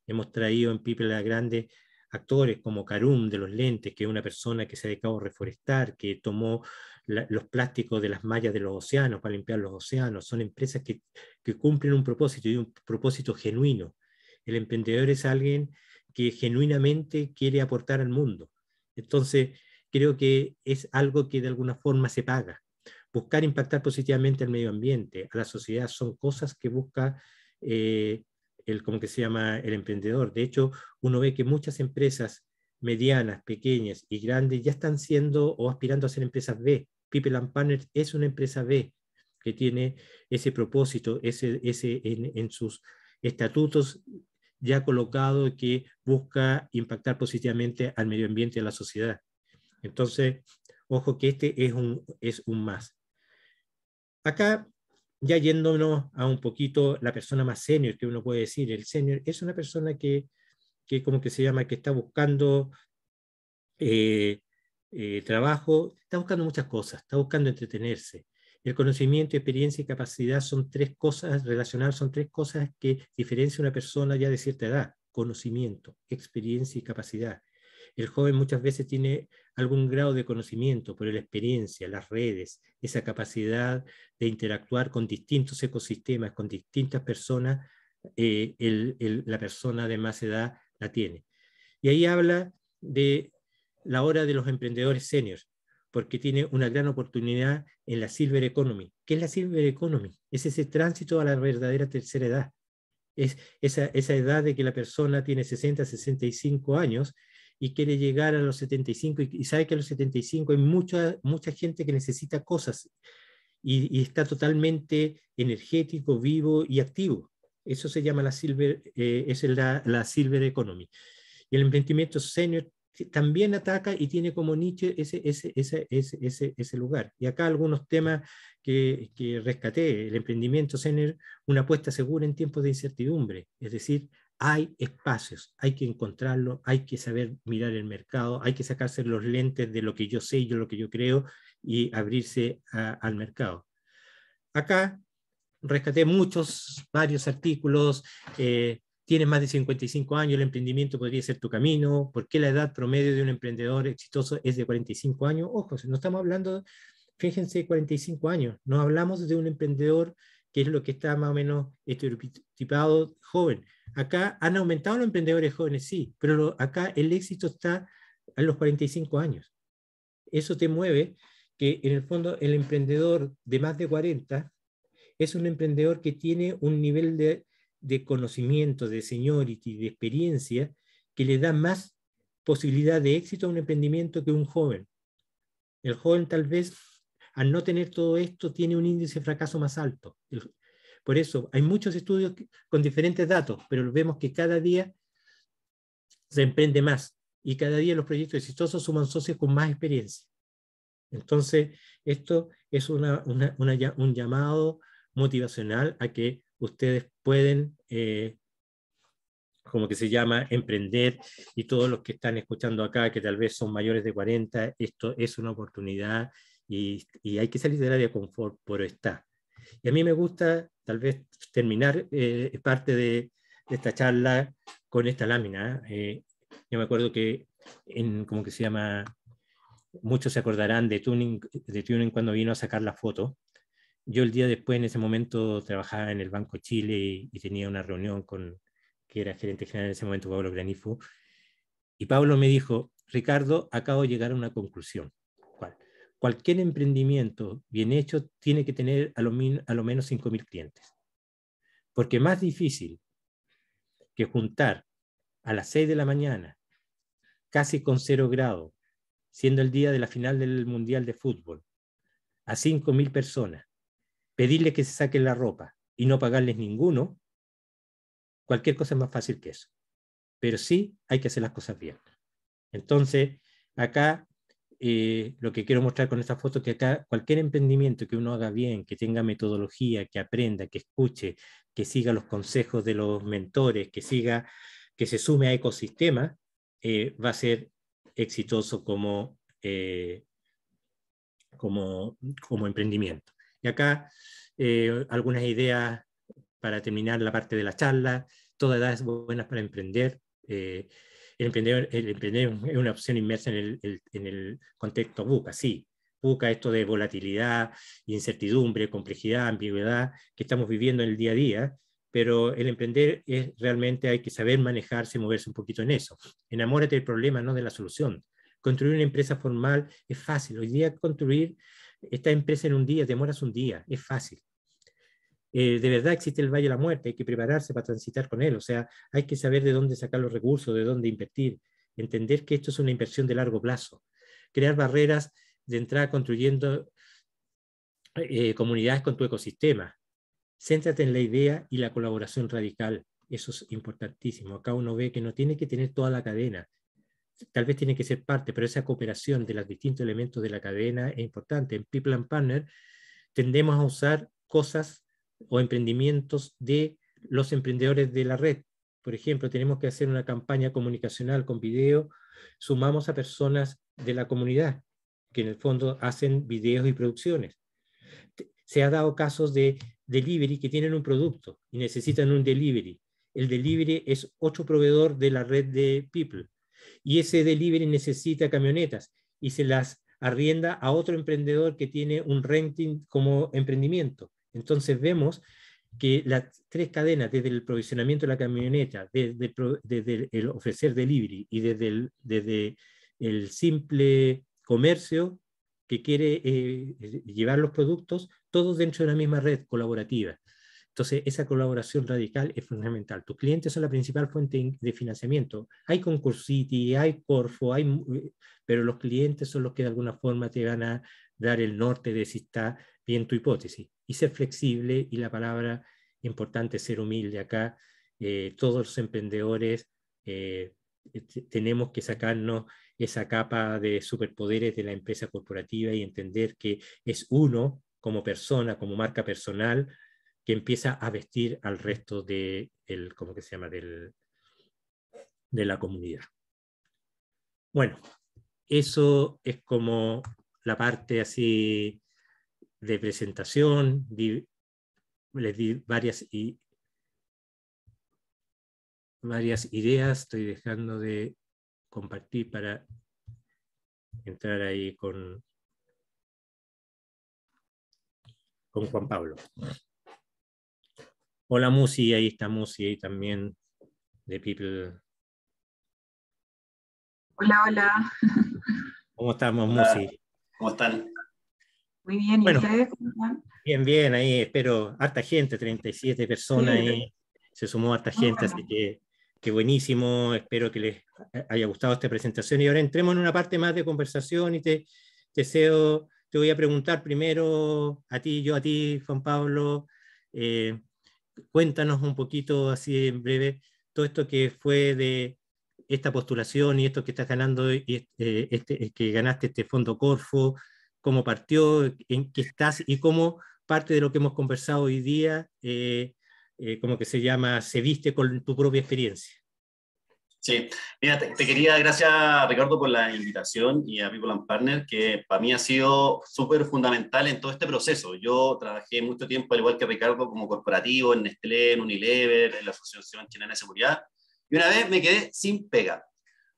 Hemos traído en Pipe la Grande actores como Karum de los lentes, que es una persona que se ha dedicado a reforestar, que tomó los plásticos de las mallas de los océanos para limpiar los océanos. Son empresas que, que cumplen un propósito y un propósito genuino. El emprendedor es alguien que genuinamente quiere aportar al mundo. Entonces, creo que es algo que de alguna forma se paga. Buscar impactar positivamente al medio ambiente, a la sociedad, son cosas que busca eh, el, ¿cómo que se llama? el emprendedor. De hecho, uno ve que muchas empresas medianas, pequeñas y grandes ya están siendo o aspirando a ser empresas B. People and Partners es una empresa B que tiene ese propósito, ese en, sus estatutos ya colocado que busca impactar positivamente al medio ambiente y a la sociedad. Entonces, ojo que este es un, es un más. Acá ya yéndonos a un poquito la persona más senior que uno puede decir, el senior es una persona que, que como que se llama, que está buscando eh, eh, trabajo, está buscando muchas cosas, está buscando entretenerse. El conocimiento, experiencia y capacidad son tres cosas relacionadas, son tres cosas que diferencian a una persona ya de cierta edad. Conocimiento, experiencia y capacidad. El joven muchas veces tiene algún grado de conocimiento por la experiencia, las redes, esa capacidad de interactuar con distintos ecosistemas, con distintas personas, eh, la persona de más edad la tiene. Y ahí habla de la hora de los emprendedores seniors, porque tiene una gran oportunidad en la Silver Economy. ¿Qué es la Silver Economy? Es ese tránsito a la verdadera tercera edad. Es esa, esa edad de que la persona tiene 60, 65 años y quiere llegar a los 75 y, sabe que a los 75 hay mucha, mucha gente que necesita cosas y, está totalmente energético, vivo y activo. Eso se llama la Silver, eh, es la, la Silver Economy. Y el emprendimiento senior también ataca y tiene como nicho ese, ese, ese, ese, ese, lugar. Y acá algunos temas que, que rescaté. El emprendimiento senior, una apuesta segura en tiempos de incertidumbre. Es decir, hay espacios, hay que encontrarlo, hay que saber mirar el mercado, hay que sacarse los lentes de lo que yo sé y lo que yo creo y abrirse al mercado. Acá rescaté muchos, varios artículos, eh, tienes más de 55 años, el emprendimiento podría ser tu camino, ¿por qué la edad promedio de un emprendedor exitoso es de 45 años? Ojo, no estamos hablando, fíjense, 45 años, no hablamos de un emprendedor que es lo que está más o menos estereotipado joven. Acá han aumentado los emprendedores jóvenes, sí, pero acá el éxito está a los 45 años. Eso te mueve que en el fondo el emprendedor de más de 40 es un emprendedor que tiene un nivel de, de conocimiento, de seniority, de experiencia, que le da más posibilidad de éxito a un emprendimiento que un joven. El joven tal vez al no tener todo esto, tiene un índice de fracaso más alto. Por eso, hay muchos estudios con diferentes datos, pero vemos que cada día se emprende más y cada día los proyectos exitosos suman socios con más experiencia. Entonces, esto es un llamado motivacional a que ustedes pueden, eh, como que se llama, emprender y todos los que están escuchando acá, que tal vez son mayores de 40, esto es una oportunidad y, hay que salir del área de confort, por está. Y a mí me gusta tal vez terminar eh, parte de, esta charla con esta lámina. Eh, yo me acuerdo que, en, como que se llama, muchos se acordarán de Tuning, de Tuning cuando vino a sacar la foto. Yo el día después, en ese momento, trabajaba en el Banco Chile y, tenía una reunión con, que era gerente general en ese momento, Pablo Granifu, y Pablo me dijo, Ricardo, acabo de llegar a una conclusión cualquier emprendimiento bien hecho tiene que tener a lo, a lo menos 5.000 clientes. Porque más difícil que juntar a las 6 de la mañana, casi con cero grado, siendo el día de la final del Mundial de Fútbol, a 5.000 personas, pedirles que se saquen la ropa y no pagarles ninguno, cualquier cosa es más fácil que eso. Pero sí hay que hacer las cosas bien. Entonces, acá eh, lo que quiero mostrar con esta foto es que acá cualquier emprendimiento que uno haga bien, que tenga metodología, que aprenda, que escuche, que siga los consejos de los mentores, que siga, que se sume a ecosistemas, eh, va a ser exitoso como, eh, como, como emprendimiento. Y acá algunas ideas para terminar la parte de la charla, todas edades buenas para emprender emprendedor, el emprendedor es una opción inmersa en el, en el contexto buca, sí. buca esto de volatilidad, incertidumbre, complejidad, ambigüedad que estamos viviendo en el día a día, pero el emprender es realmente hay que saber manejarse moverse un poquito en eso. Enamórate del problema, no de la solución. Construir una empresa formal es fácil. Hoy día construir esta empresa en un día, demoras un día, es fácil. Eh, de verdad existe el Valle de la Muerte, hay que prepararse para transitar con él, o sea, hay que saber de dónde sacar los recursos, de dónde invertir, entender que esto es una inversión de largo plazo, crear barreras de entrada construyendo eh, comunidades con tu ecosistema. Céntrate en la idea y la colaboración radical, eso es importantísimo. Acá uno ve que no tiene que tener toda la cadena, tal vez tiene que ser parte, pero esa cooperación de los distintos elementos de la cadena es importante. En People and Partner tendemos a usar cosas o emprendimientos de los emprendedores de la red. Por ejemplo, tenemos que hacer una campaña comunicacional con video, sumamos a personas de la comunidad que en el fondo hacen videos y producciones. Se ha dado casos de delivery que tienen un producto y necesitan un delivery. El delivery es otro proveedor de la red de People y ese delivery necesita camionetas y se las arrienda a otro emprendedor que tiene un renting como emprendimiento. Entonces vemos que las tres cadenas, desde el provisionamiento de la camioneta, desde, el ofrecer delivery y desde el, desde el simple comercio que quiere eh, llevar los productos, todos dentro de la misma red colaborativa. Entonces, esa colaboración radical es fundamental. Tus clientes son la principal fuente de financiamiento. Hay Concursity, hay Corfo, hay, pero los clientes son los que de alguna forma te van a dar el norte de si está bien tu hipótesis. Y ser flexible, y la palabra importante ser humilde acá. Eh, todos los emprendedores eh, tenemos que sacarnos esa capa de superpoderes de la empresa corporativa y entender que es uno como persona, como marca personal, que empieza a vestir al resto de el, ¿cómo que se llama? Del, de la comunidad. Bueno, eso es como la parte así de presentación, les di varias, y, varias ideas, estoy dejando de compartir para entrar ahí con, con Juan Pablo. Hola Musi, ahí está Musi, ahí también de People. Hola, hola. ¿Cómo estamos, Musi? ¿Cómo están? Muy bien, ¿y ustedes cómo están? Bien, bien, ahí espero harta gente, 37 personas, ahí se sumó harta gente, así que, que buenísimo, espero que les haya gustado esta presentación y ahora entremos en una parte más de conversación y te deseo, te voy a preguntar primero a ti, yo a ti, Juan Pablo, eh, cuéntanos un poquito así en breve todo esto que fue de esta postulación y esto que estás ganando, y eh, este, que ganaste este fondo Corfo, cómo partió, en qué estás y cómo parte de lo que hemos conversado hoy día, eh, eh, como que se llama, se viste con tu propia experiencia. Sí, mira, te, quería, gracias Ricardo por la invitación y a People and Partner, que para mí ha sido súper fundamental en todo este proceso. Yo trabajé mucho tiempo, al igual que Ricardo, como corporativo en Nestlé, en Unilever, en la Asociación Chilena de Seguridad, y una vez me quedé sin pega.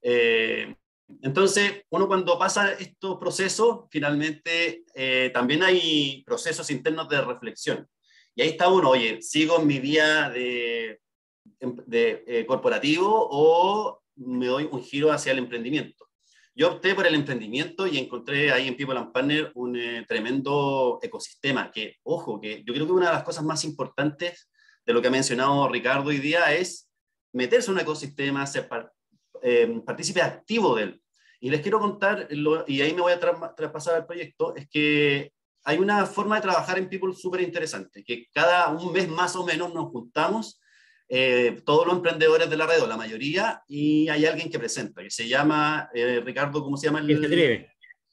Eh, entonces, uno cuando pasa estos procesos, finalmente eh, también hay procesos internos de reflexión. Y ahí está uno, oye, ¿sigo en mi vía de, de eh, corporativo o me doy un giro hacia el emprendimiento? Yo opté por el emprendimiento y encontré ahí en People and Partner un tremendo ecosistema que, ojo, que yo creo que una de las cosas más importantes de lo que ha mencionado Ricardo hoy día es meterse en un ecosistema, ser eh, partícipe activo de él. Y les quiero contar, y ahí me voy a traspasar al proyecto, es que hay una forma de trabajar en People súper interesante, que cada un mes más o menos nos juntamos eh, todos los emprendedores de la red, o la mayoría, y hay alguien que presenta, que se llama, eh, Ricardo, ¿cómo se llama? El, ¿Quién se atreve?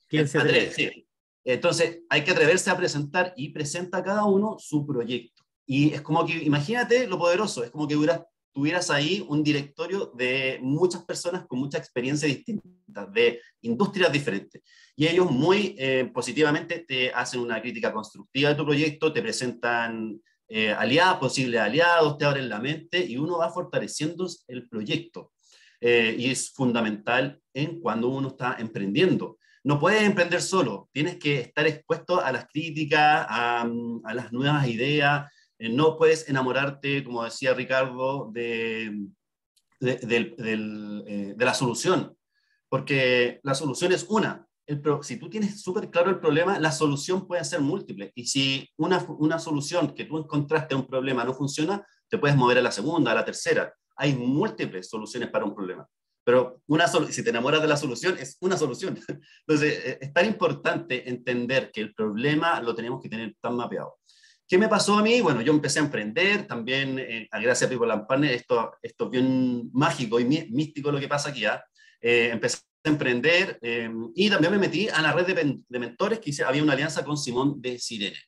¿Quién se atreve? Sí. Entonces, hay que atreverse a presentar y presenta cada uno su proyecto. Y es como que, imagínate lo poderoso, es como que tuvieras ahí un directorio de muchas personas con mucha experiencia distinta, de industrias diferentes. Y ellos muy eh, positivamente te hacen una crítica constructiva de tu proyecto, te presentan eh, aliados, posibles aliados, te abren la mente y uno va fortaleciendo el proyecto. Eh, y es fundamental en cuando uno está emprendiendo. No puedes emprender solo, tienes que estar expuesto a las críticas, a, las nuevas ideas, eh, no puedes enamorarte, como decía Ricardo, de, de la solución, porque la solución es una, si tú tienes súper claro el problema, la solución puede ser múltiple. Y si una, una solución que tú encontraste a un problema no funciona, te puedes mover a la segunda, a la tercera. Hay múltiples soluciones para un problema. Pero una si te enamoras de la solución, es una solución. [LAUGHS] Entonces, e, es tan importante entender que el problema lo tenemos que tener tan mapeado. ¿Qué me pasó a mí? Bueno, yo empecé a emprender, también, eh, gracias a People and esto, esto es bien mágico y místico lo que pasa aquí. ¿ah? Eh, empecé emprender eh, y también me metí a la red de, mentores que hice, había una alianza con Simón de Sirene.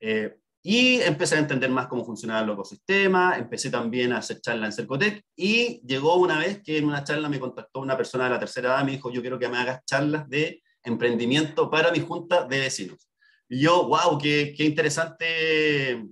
Eh, y empecé a entender más cómo funcionaba el ecosistema, empecé también a hacer charla en Cercotec y llegó una vez que en una charla me contactó una persona de la tercera edad, me dijo, yo quiero que me hagas charlas de emprendimiento para mi junta de vecinos. Y yo, wow, qué, qué interesante,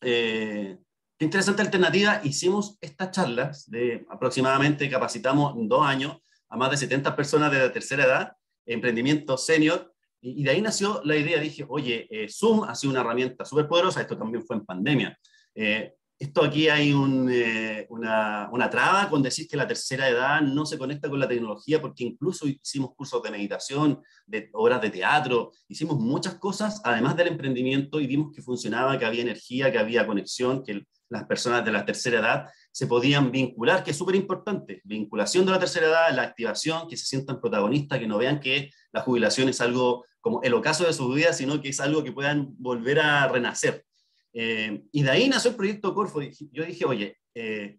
eh, qué interesante alternativa. Hicimos estas charlas de aproximadamente, capacitamos dos años a más de 70 personas de la tercera edad, emprendimiento senior, y, de ahí nació la idea, dije, oye, eh, Zoom ha sido una herramienta súper poderosa, esto también fue en pandemia. Eh, esto aquí hay eh, una, una, traba con decir que la tercera edad no se conecta con la tecnología, porque incluso hicimos cursos de meditación, de obras de teatro, hicimos muchas cosas, además del emprendimiento, y vimos que funcionaba, que había energía, que había conexión, que las personas de la tercera edad se podían vincular, que es súper importante, vinculación de la tercera edad, la activación, que se sientan protagonistas, que no vean que la jubilación es algo como el ocaso de su vida, sino que es algo que puedan volver a renacer. Eh, y de ahí nació el proyecto Corfo. Yo dije, oye, eh,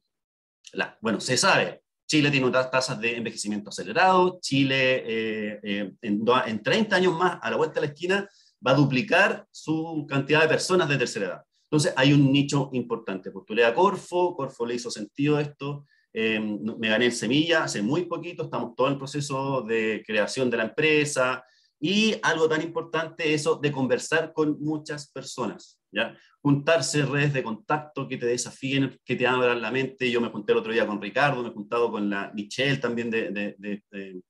bueno, se sabe, Chile tiene unas tasas de envejecimiento acelerado, Chile eh, en, en 30 años más, a la vuelta de la esquina, va a duplicar su cantidad de personas de tercera edad. Entonces hay un nicho importante. Postulé a Corfo, Corfo le hizo sentido esto, em, me gané en semilla hace muy poquito, estamos todo en proceso de creación de la empresa y algo tan importante eso de conversar con muchas personas, ¿ya? Juntarse redes de contacto que te desafíen, que te abran la mente. Yo me junté el otro día con Ricardo, me he juntado con la Michelle también de, de, de,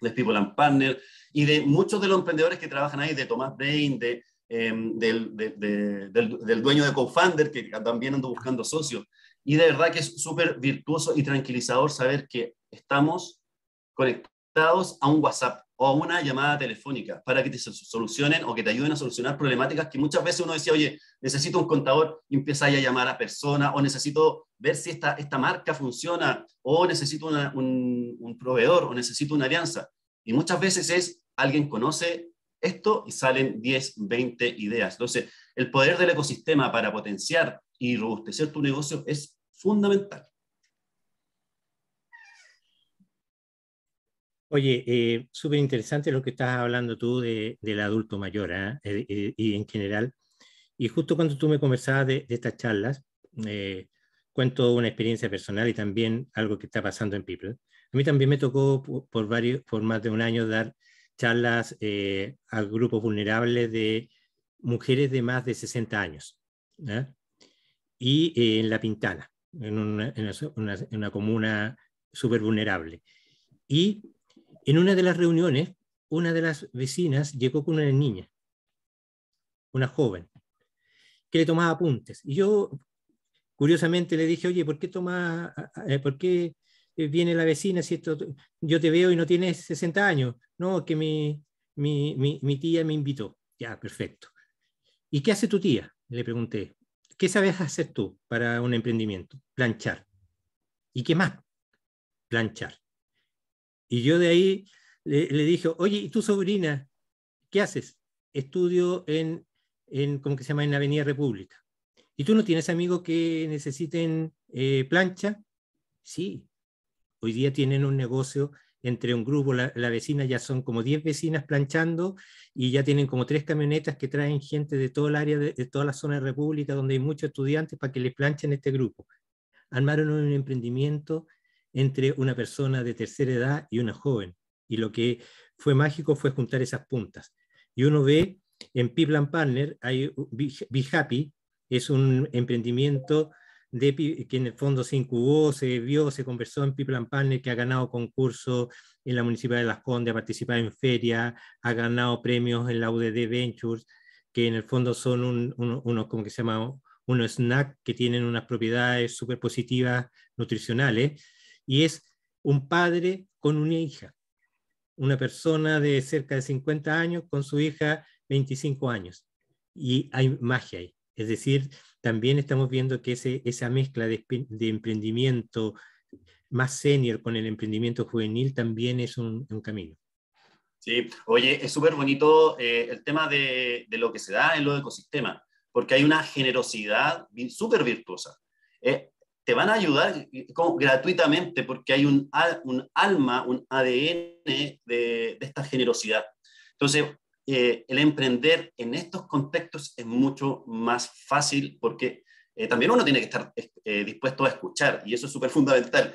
de People and Partner y de muchos de los emprendedores que trabajan ahí, de Tomás Bain, de Em, del, del, dueño de CoFounder, que también ando buscando socios. Y de verdad que es súper virtuoso y tranquilizador saber que estamos conectados a un WhatsApp o a una llamada telefónica para que te solucionen o que te ayuden a solucionar problemáticas que muchas veces uno decía, oye, necesito un contador y empieza a llamar a personas o necesito ver si esta, esta marca funciona o necesito un, un proveedor o necesito una alianza. Y muchas veces es alguien conoce esto y salen 10, 20 ideas. Entonces, el poder del ecosistema para potenciar y robustecer tu negocio es fundamental. Oye, eh, súper interesante lo que estás hablando tú de, del adulto mayor ¿ah? eh, eh, y en general. Y justo cuando tú me conversabas de, estas charlas, cuento una experiencia personal y también algo que está pasando en People. A mí también me tocó por, varios, por más de un año dar charlas eh, a grupos vulnerables de mujeres de más de 60 años. Y eh, en La Pintana, en una, en una, comuna súper vulnerable. Y en una de las reuniones, una de las vecinas llegó con una niña, una joven, que le tomaba apuntes. Y yo, curiosamente, le dije, oye, ¿por qué toma, eh, por qué viene la vecina, si esto, yo te veo y no tienes 60 años. No, que mi, mi, mi, tía me invitó. Ya, perfecto. ¿Y qué hace tu tía? Le pregunté. ¿Qué sabes hacer tú para un emprendimiento? Planchar. ¿Y qué más? Planchar. Y yo de ahí le, le dije, oye, ¿y tu sobrina? ¿Qué haces? estudio en, en, ¿cómo que se llama?, en Avenida República. ¿Y tú no tienes amigos que necesiten eh, plancha? Sí. Hoy día tienen un negocio entre un grupo, la, vecina ya son como 10 vecinas planchando y ya tienen como tres camionetas que traen gente de todo el área, de, toda la zona de República, donde hay muchos estudiantes para que les planchen este grupo. Armaron un emprendimiento entre una persona de tercera edad y una joven. Y lo que fue mágico fue juntar esas puntas. Y uno ve en People Partner, hay Be Happy, es un emprendimiento de, que en el fondo se incubó, se vio, se conversó en People and Partner, que ha ganado concursos en la Municipalidad de Las Condes, ha participado en feria, ha ganado premios en la UDD Ventures, que en el fondo son unos, como se llama, unos snacks que tienen unas propiedades súper positivas nutricionales, y es un padre con una hija, una persona de cerca de 50 años con su hija 25 años, y hay magia ahí. Es decir, también estamos viendo que ese, esa mezcla de, emprendimiento más senior con el emprendimiento juvenil también es un, camino. Sí, oye, es súper bonito eh, el tema de, de, lo que se da en los ecosistemas, porque hay una generosidad súper virtuosa. Eh, te van a ayudar como, gratuitamente porque hay un, un alma, un ADN de, de esta generosidad. Entonces, eh, el emprender en estos contextos es mucho más fácil porque eh, también uno tiene que estar eh, dispuesto a escuchar y eso es súper fundamental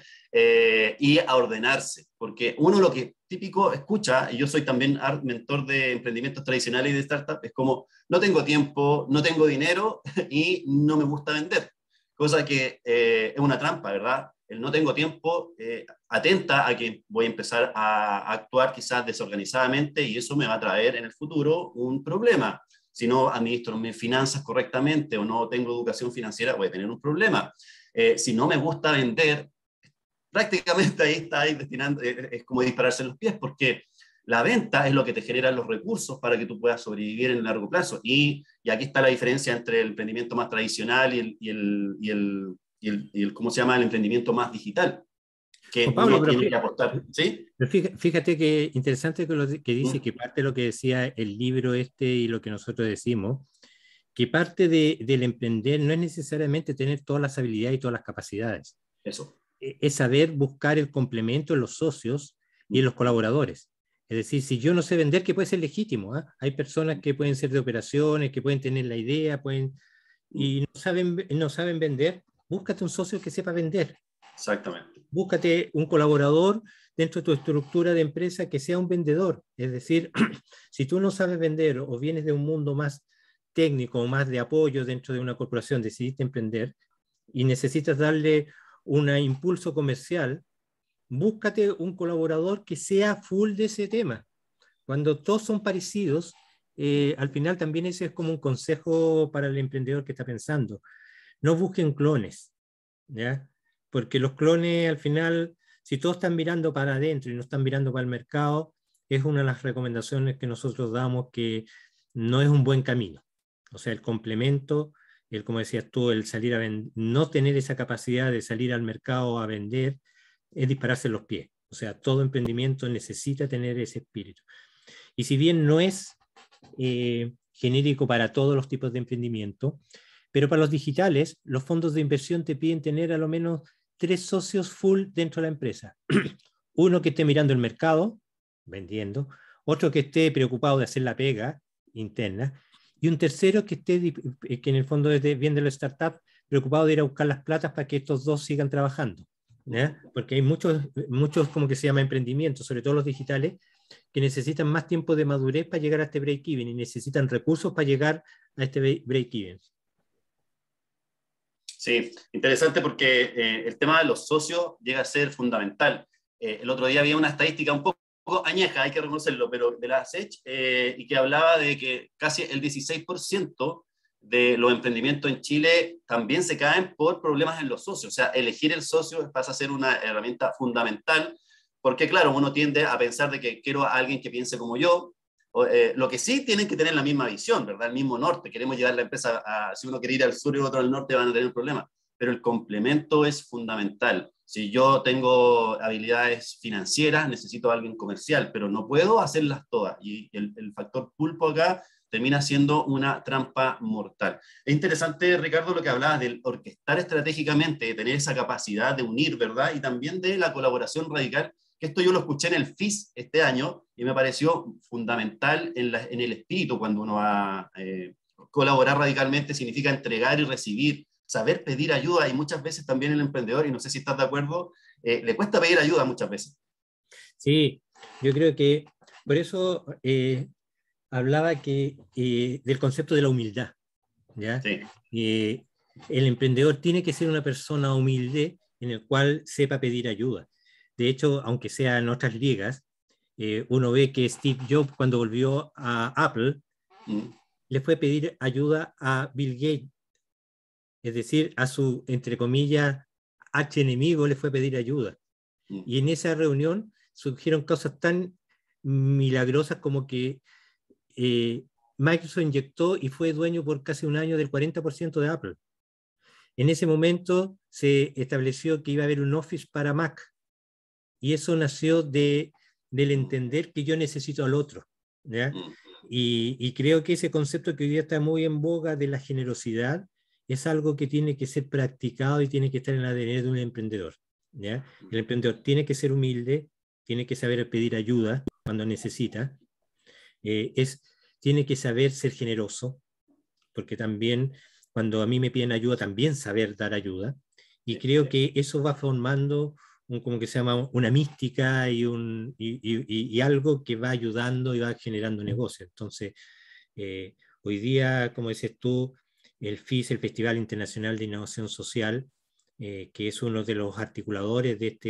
y a ordenarse porque uno lo que típico escucha, y yo soy también mentor de emprendimientos tradicionales y de startups, es como no tengo tiempo, no tengo dinero [LAUGHS] y no me gusta vender, cosa que es una trampa, ¿verdad? No tengo tiempo eh, atenta a que voy a empezar a, actuar quizás desorganizadamente y eso me va a traer en el futuro un problema. Si no administro mis finanzas correctamente o no tengo educación financiera, voy a tener un problema. Eh, si no me gusta vender, prácticamente ahí está ahí destinando, eh, es como dispararse los pies porque la venta es lo que te genera los recursos para que tú puedas sobrevivir en largo plazo. Y, y aquí está la diferencia entre el emprendimiento más tradicional y el, y el y el, ¿cómo se llama? El emprendimiento más digital. Que Pablo, tiene que aportar. ¿Sí? Fíjate que interesante que, lo, que dice mm. que parte de lo que decía el libro este y lo que nosotros decimos, que parte de, del emprender no es necesariamente tener todas las habilidades y todas las capacidades. Eso. E, es saber buscar el complemento en los socios y en los colaboradores. Es decir, si yo no sé vender, que puede ser legítimo. ¿ah? Hay personas que pueden ser de operaciones, que pueden tener la idea, pueden y no saben, no saben vender, búscate un socio que sepa vender. Exactamente. Búscate un colaborador dentro de tu estructura de empresa que sea un vendedor. Es decir, [CLEARS THROAT] si tú no sabes vender o vienes de un mundo más técnico o más de apoyo dentro de una corporación, decidiste emprender y necesitas darle un impulso comercial, búscate un colaborador que sea full de ese tema. Cuando todos son parecidos, eh, al final también ese es como un consejo para el emprendedor que está pensando no busquen clones, ¿ya? Porque los clones al final, si todos están mirando para adentro y no están mirando para el mercado, es una de las recomendaciones que nosotros damos que no es un buen camino. O sea, el complemento, el, como decías tú, el salir a no tener esa capacidad de salir al mercado a vender, es dispararse los pies. O sea, todo emprendimiento necesita tener ese espíritu. Y si bien no es eh, genérico para todos los tipos de emprendimiento, pero para los digitales, los fondos de inversión te piden tener a lo menos tres socios full dentro de la empresa. [CLEARS THROAT] Uno que esté mirando el mercado, vendiendo, otro que esté preocupado de hacer la pega interna, y un tercero que esté, eh, que en el fondo esté viendo la startup, preocupado de ir a buscar las platas para que estos dos sigan trabajando. Porque hay muchos, muchos, como que se llama emprendimientos, sobre todo los digitales, que necesitan más tiempo de madurez para llegar a este break-even y necesitan recursos para llegar a este break-even. Sí, interesante porque eh, el tema de los socios llega a ser fundamental. Eh, el otro día había una estadística un poco, añeja, hay que reconocerlo, pero de la SEC, eh, y que hablaba de que casi el 16% de los emprendimientos en Chile también se caen por problemas en los socios. O sea, elegir el socio pasa a ser una herramienta fundamental, porque claro, uno tiende a pensar de que quiero a alguien que piense como yo, eh, lo que sí tienen que tener la misma visión, ¿verdad? El mismo norte. Queremos llevar la empresa a, si uno quiere ir al sur y otro al norte, van a tener un problema. Pero el complemento es fundamental. Si yo tengo habilidades financieras, necesito a alguien comercial, pero no puedo hacerlas todas. Y el, el factor pulpo acá termina siendo una trampa mortal. Es interesante, Ricardo, lo que hablabas del orquestar estratégicamente, de tener esa capacidad de unir, ¿verdad? Y también de la colaboración radical, que esto yo lo escuché en el FIS este año y me pareció fundamental en, en el espíritu cuando uno va a eh, colaborar radicalmente, significa entregar y recibir, saber pedir ayuda y muchas veces también el emprendedor, y no sé si estás de acuerdo, eh, le cuesta pedir ayuda muchas veces. Sí, yo creo que por eso eh, hablaba que, eh, del concepto de la humildad. ¿ya? el emprendedor tiene que ser una persona humilde en el cual sepa pedir ayuda. De hecho, aunque sea en otras ligas, uno ve que Steve Jobs cuando volvió a Apple, mm. le fue a pedir ayuda a Bill Gates es decir, a su, entre comillas, H enemigo le fue a pedir ayuda. Mm. Y en esa reunión surgieron cosas tan milagrosas como que eh, Microsoft inyectó y fue dueño por casi un año del 40% de Apple. En ese momento se estableció que iba a haber un Office para Mac. Y eso nació de, del mm. entender que yo necesito al otro. Mm. Y, y, creo que ese concepto que hoy día está muy en boga de la generosidad es algo que tiene que ser practicado y tiene que estar en el ADN de un emprendedor. ¿ya? El emprendedor tiene que ser humilde, tiene que saber pedir ayuda cuando necesita, eh, es, tiene que saber ser generoso, porque también cuando a mí me piden ayuda, también saber dar ayuda. Y creo que eso va formando un, como que se llama una mística y, un, y, algo que va ayudando y va generando negocio. Entonces, eh, hoy día, como dices tú, el FIS, el Festival Internacional de Innovación Social, eh, que es uno de los articuladores de, este,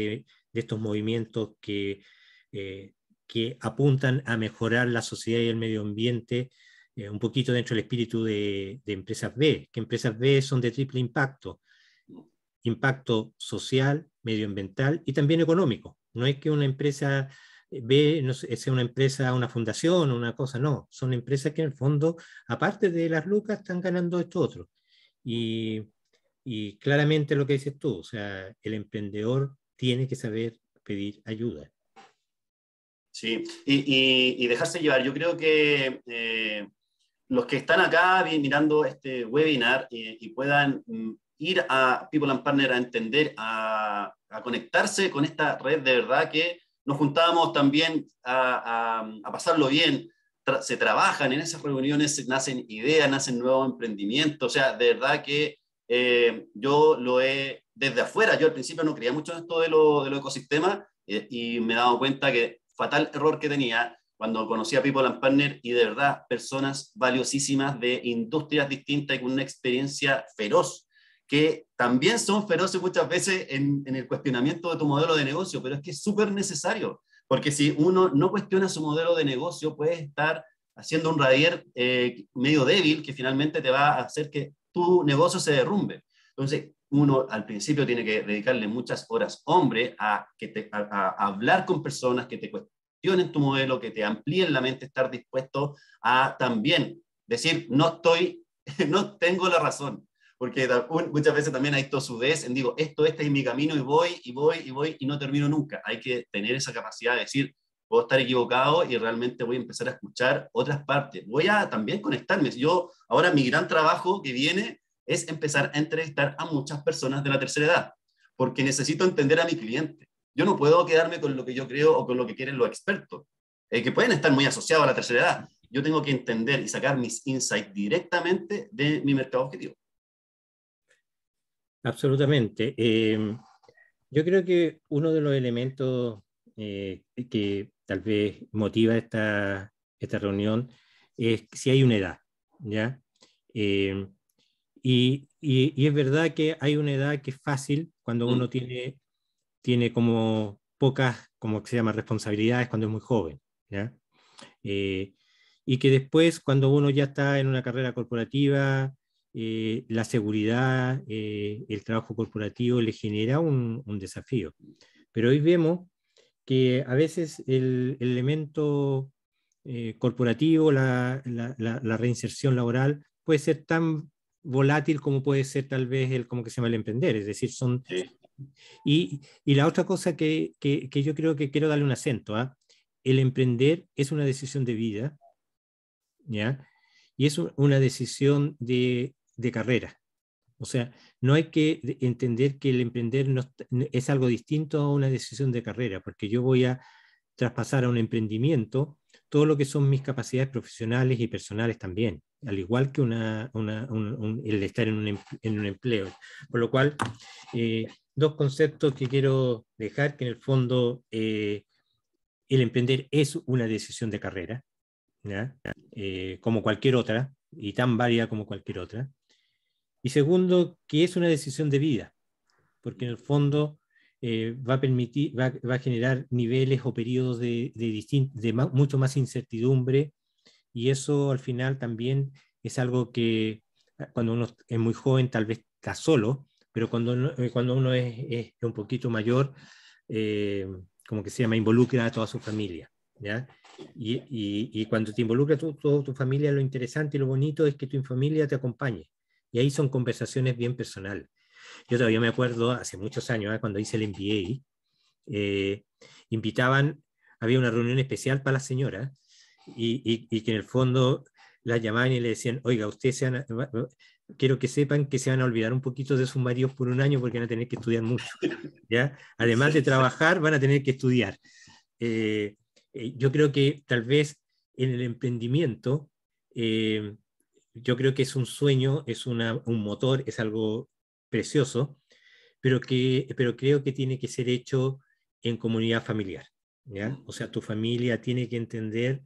de estos movimientos que, eh, que apuntan a mejorar la sociedad y el medio ambiente, eh, un poquito dentro del espíritu de, de, empresas B, que empresas B son de triple impacto, impacto social, medioambiental y también económico. No es que una empresa ve, no sea una empresa, una fundación, una cosa, no, son empresas que en el fondo, aparte de las lucas, están ganando esto otro. Y, y claramente lo que dices tú, o sea, el emprendedor tiene que saber pedir ayuda. Sí, y, y, dejarse llevar. Yo creo que eh, los que están acá mirando este webinar y, puedan mm, ir a People and Partner a entender, a, a, conectarse con esta red de verdad que nos juntábamos también a, pasarlo bien, se trabajan en esas reuniones, nacen ideas, nacen nuevos emprendimientos, o sea, de verdad que eh, yo lo he, desde afuera, yo al principio no creía mucho en esto de los lo ecosistemas eh, y me he dado cuenta que fatal error que tenía cuando conocí a People and Partner y de verdad personas valiosísimas de industrias distintas y con una experiencia feroz que también son feroces muchas veces en, el cuestionamiento de tu modelo de negocio, pero es que es súper necesario, porque si uno no cuestiona su modelo de negocio, puede estar haciendo un radier eh, medio débil que finalmente te va a hacer que tu negocio se derrumbe. Entonces, uno al principio tiene que dedicarle muchas horas, hombre, a, que a hablar con personas que te cuestionen tu modelo, que te amplíen la mente, estar dispuesto a también decir, no estoy, [LAUGHS] no tengo la razón, porque muchas veces también hay tosudez en digo, esto, este es mi camino y voy y voy y voy y no termino nunca. Hay que tener esa capacidad de decir, puedo estar equivocado y realmente voy a empezar a escuchar otras partes. Voy a también conectarme. Yo, ahora mi gran trabajo que viene es empezar a entrevistar a muchas personas de la tercera edad, porque necesito entender a mi cliente. Yo no puedo quedarme con lo que yo creo o con lo que quieren los expertos, eh, que pueden estar muy asociados a la tercera edad. Yo tengo que entender y sacar mis insights directamente de mi mercado objetivo. Absolutamente. Eh, yo creo que uno de los elementos eh, que tal vez motiva esta, esta reunión es si hay una edad, ¿ya? Eh, y, y, es verdad que hay una edad que es fácil cuando uno mm. tiene, tiene como pocas, como se llama, responsabilidades cuando es muy joven, ¿ya? y que después, cuando uno ya está en una carrera corporativa, eh, la seguridad, eh, el trabajo corporativo le genera un, desafío. Pero hoy vemos que a veces el, elemento eh, corporativo, la, reinserción laboral, puede ser tan volátil como puede ser tal vez el, como que se llama el emprender, es decir, son... Y, la otra cosa que, yo creo que quiero darle un acento, ¿ah? el emprender es una decisión de vida, ¿ya? y es una decisión de, de carrera. O sea, no hay que entender que el emprender no, es algo distinto a una decisión de carrera, porque yo voy a traspasar a un emprendimiento todo lo que son mis capacidades profesionales y personales también, al igual que una, el estar en un, en un, empleo. Por lo cual, eh, dos conceptos que quiero dejar, que en el fondo eh, el emprender es una decisión de carrera, eh, como cualquier otra, y tan válida como cualquier otra. Y segundo, que es una decisión de vida, porque en el fondo eh, va, a permitir, va, a generar niveles o periodos de, de, de mucho más incertidumbre, y eso al final también es algo que ah, cuando uno es muy joven tal vez está solo, pero cuando uno, eh, cuando uno es, es un poquito mayor, eh, como que se llama, involucra a toda su familia. ¿ya? Y, y, y cuando te involucra toda tu familia, lo interesante y lo bonito es que tu familia te acompañe. Y ahí son conversaciones bien personales. Yo todavía me acuerdo, hace muchos años, ¿eh? cuando hice el MBA, eh, invitaban, había una reunión especial para las señoras y, y, y, que en el fondo las llamaban y le decían, oiga, ustedes se quiero que sepan que se van a olvidar un poquito de sus maridos por un año porque van a tener que estudiar mucho. ¿ya? Además de trabajar, van a tener que estudiar. Eh, yo creo que tal vez en el emprendimiento eh, yo creo que es un sueño, es una, un motor, es algo precioso, pero, que, pero creo que tiene que ser hecho en comunidad familiar. ¿ya? O sea, tu familia tiene que entender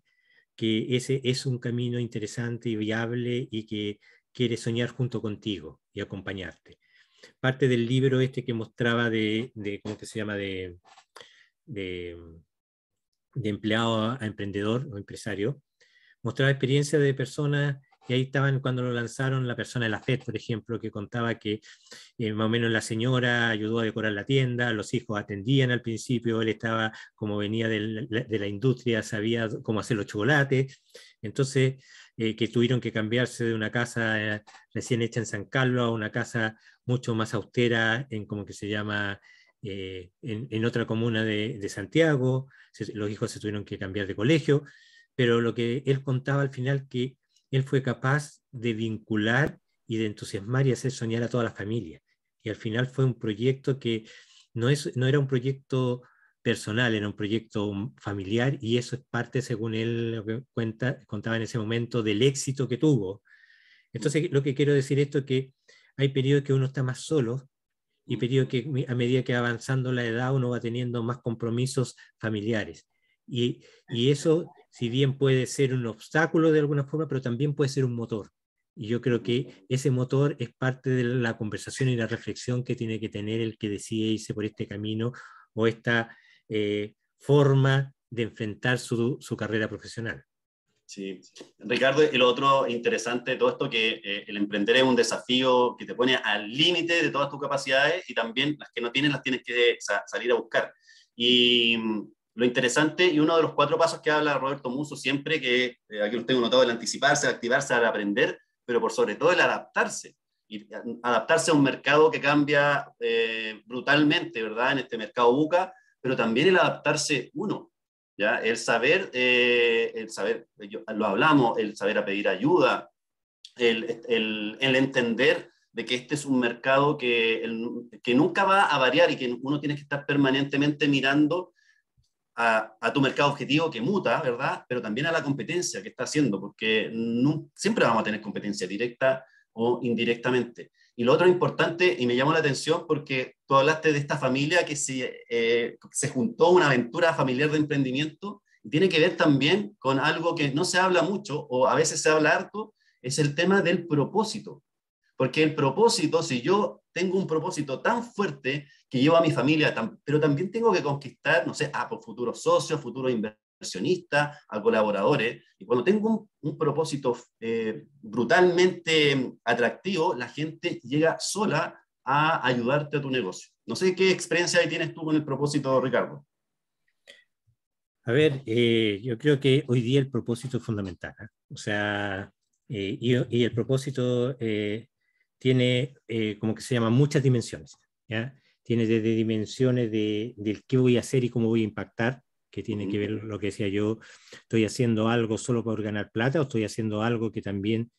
que ese es un camino interesante y viable y que quiere soñar junto contigo y acompañarte. Parte del libro este que mostraba de, de ¿cómo que se llama?, de, de, de empleado a emprendedor o empresario, mostraba experiencias de personas y ahí estaban cuando lo lanzaron la persona de la FED, por ejemplo, que contaba que eh, más o menos la señora ayudó a decorar la tienda, los hijos atendían al principio, él estaba, como venía de la, de la industria, sabía cómo hacer los chocolates, entonces eh, que tuvieron que cambiarse de una casa eh, recién hecha en San Carlos a una casa mucho más austera en como que se llama en, en, otra comuna de, de Santiago, se, los hijos se tuvieron que cambiar de colegio, pero lo que él contaba al final que él fue capaz de vincular y de entusiasmar y hacer soñar a toda la familia. Y al final fue un proyecto que no, es, no era un proyecto personal, era un proyecto familiar y eso es parte, según él lo que cuenta, contaba en ese momento, del éxito que tuvo. Entonces, lo que quiero decir esto es que hay periodos que uno está más solo y periodos que a medida que va avanzando la edad uno va teniendo más compromisos familiares. Y, y eso si bien puede ser un obstáculo de alguna forma, pero también puede ser un motor. Y yo creo que ese motor es parte de la conversación y la reflexión que tiene que tener el que decide irse por este camino o esta eh, forma de enfrentar su, su, carrera profesional. Sí, Ricardo, lo otro interesante de todo esto, que eh, el emprender es un desafío que te pone al límite de todas tus capacidades y también las que no tienes las tienes que sa salir a buscar. Y lo interesante y uno de los cuatro pasos que habla Roberto Muso siempre, que eh, aquí lo tengo notado, el anticiparse, el activarse, el aprender, pero por sobre todo el adaptarse. Y adaptarse a un mercado que cambia eh, brutalmente, ¿verdad? En este mercado buca, pero también el adaptarse uno, ¿ya? El saber, eh, el saber, lo hablamos, el saber a pedir ayuda, el, el, entender de que este es un mercado que, que nunca va a variar y que uno tiene que estar permanentemente mirando a, tu mercado objetivo que muta, ¿verdad? Pero también a la competencia que está haciendo, porque no, siempre vamos a tener competencia directa o indirectamente. Y lo otro importante, y me llamó la atención porque tú hablaste de esta familia que se, eh, se juntó una aventura familiar de emprendimiento, tiene que ver también con algo que no se habla mucho o a veces se habla harto, es el tema del propósito. Porque el propósito, si yo tengo un propósito tan fuerte que llevo a mi familia, pero también tengo que conquistar, no sé, a futuros socios, futuros inversionistas, a colaboradores. Y cuando tengo un, propósito eh, brutalmente atractivo, la gente llega sola a ayudarte a tu negocio. No sé qué experiencia tienes tú con el propósito, Ricardo. A ver, eh, yo creo que hoy día el propósito es fundamental. ¿eh? O sea, y, y, el propósito tiene, como que se llama, muchas dimensiones. ¿ya? Tiene desde dimensiones de, del qué voy a hacer y cómo voy a impactar, que tiene que ver lo que decía yo, estoy haciendo algo solo por ganar plata o estoy haciendo algo que también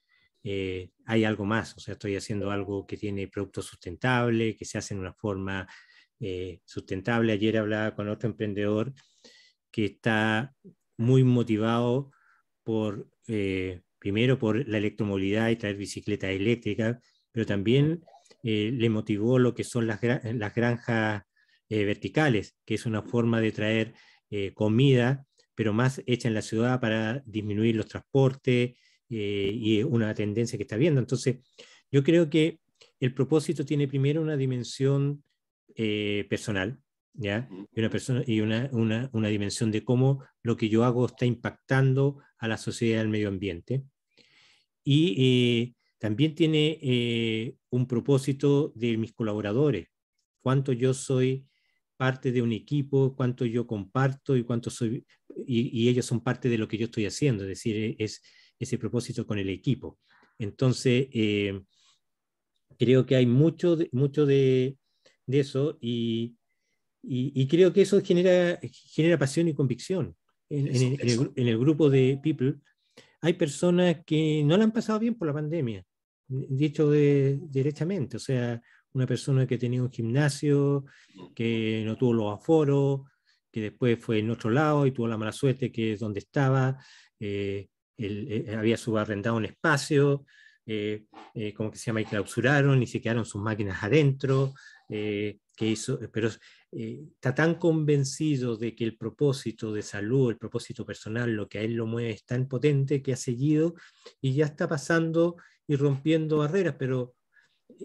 eh, hay algo más, o sea, estoy haciendo algo que tiene producto sustentable, que se hace en una forma eh, sustentable. Ayer hablaba con otro emprendedor que está muy motivado por, eh, primero, por la electromovilidad y traer bicicletas eléctricas, pero también le motivó lo que son las, las granjas verticales, que es una forma de traer comida, pero más hecha en la ciudad para disminuir los transportes, eh, y una tendencia que está viendo. Entonces, yo creo que el propósito tiene primero una dimensión eh, personal, ¿ya? Y, una, persona, y una, una, una, dimensión de cómo lo que yo hago está impactando a la sociedad y al medio ambiente. Y eh, también tiene un propósito de mis colaboradores, cuánto yo soy parte de un equipo, cuánto yo comparto y cuánto soy, y, y ellos son parte de lo que yo estoy haciendo, es decir, es, ese propósito con el equipo. Entonces, eh, creo que hay mucho de, mucho de, eso y, y, creo que eso genera, genera pasión y convicción. En, el, grupo de People hay personas que no la han pasado bien por la pandemia, dicho de, derechamente, o sea, una persona que tenía un gimnasio, que no tuvo los aforos, que después fue en otro lado y tuvo la mala suerte que es donde estaba, eh, eh, había subarrendado un espacio, eh, eh, como que se llama, y clausuraron y se quedaron sus máquinas adentro, que hizo, pero está tan convencido de que el propósito de salud, el propósito personal, lo que a él lo mueve es tan potente que ha seguido y ya está pasando y rompiendo barreras, pero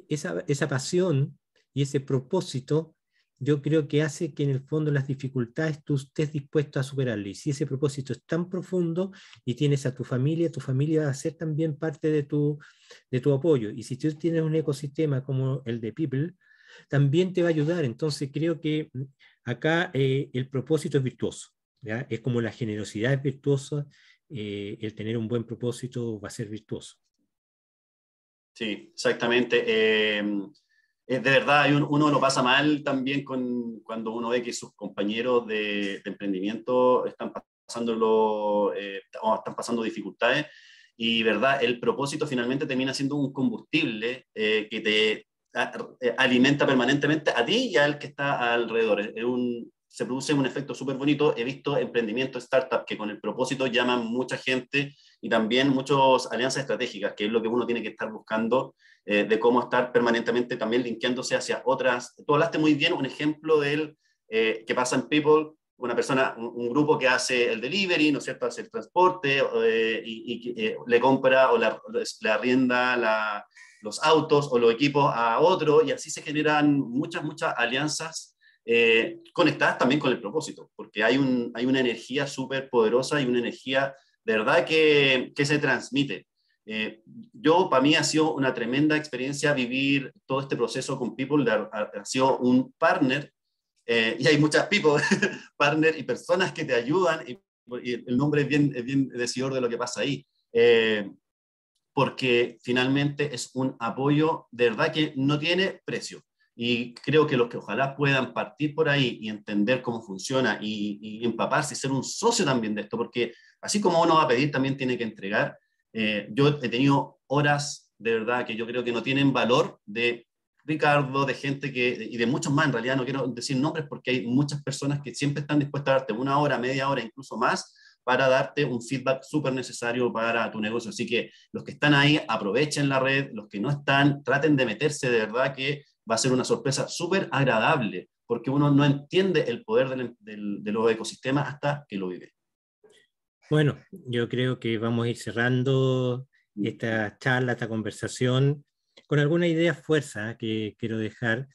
esa, esa pasión y ese propósito yo creo que hace que en el fondo las dificultades tú estés dispuesto a superarlas. Y si ese propósito es tan profundo y tienes a tu familia, tu familia va a ser también parte de tu, de tu apoyo. Y si tú tienes un ecosistema como el de People, también te va a ayudar. Entonces creo que acá eh, el propósito es virtuoso. ¿ya? Es como la generosidad es virtuosa, eh, el tener un buen propósito va a ser virtuoso. Sí, exactamente. Eh, de verdad, uno lo pasa mal también con, cuando uno ve que sus compañeros de, emprendimiento están pasando, eh, están pasando dificultades y verdad, el propósito finalmente termina siendo un combustible eh, que te eh, alimenta permanentemente a ti y al que está alrededor. Es un, se produce un efecto súper bonito. He visto emprendimientos, startups que con el propósito llaman mucha gente y también muchas alianzas estratégicas, que es lo que uno tiene que estar buscando eh, de cómo estar permanentemente también linkeándose hacia otras. Tú hablaste muy bien un ejemplo del eh, que pasa en People, una persona, un, grupo que hace el delivery, ¿no es cierto?, hace el transporte eh, y, le compra o le arrienda los autos o los equipos a otro y así se generan muchas, muchas alianzas conectadas también con el propósito, porque hay, un, hay una energía súper poderosa y una energía de verdad que, que se transmite. Eh, yo, para mí ha sido una tremenda experiencia vivir todo este proceso con People, ha, sido un partner, eh, y hay muchas People, [LAUGHS] partner y personas que te ayudan, y, el nombre es bien, es bien decidor de lo que pasa ahí, eh, porque finalmente es un apoyo de verdad que no tiene precio. Y creo que los que ojalá puedan partir por ahí y entender cómo funciona y, empaparse y ser un socio también de esto, porque así como uno va a pedir, también tiene que entregar. Eh, yo he tenido horas de verdad que yo creo que no tienen valor de Ricardo, de gente que, y de muchos más, en realidad no quiero decir nombres porque hay muchas personas que siempre están dispuestas a darte una hora, media hora, incluso más, para darte un feedback súper necesario para tu negocio. Así que los que están ahí, aprovechen la red, los que no están, traten de meterse de verdad que va a ser una sorpresa súper agradable, porque uno no entiende el poder del, del, de los ecosistemas hasta que lo vive. Bueno, yo creo que vamos a ir cerrando esta charla, esta conversación, con alguna idea fuerza que quiero dejar.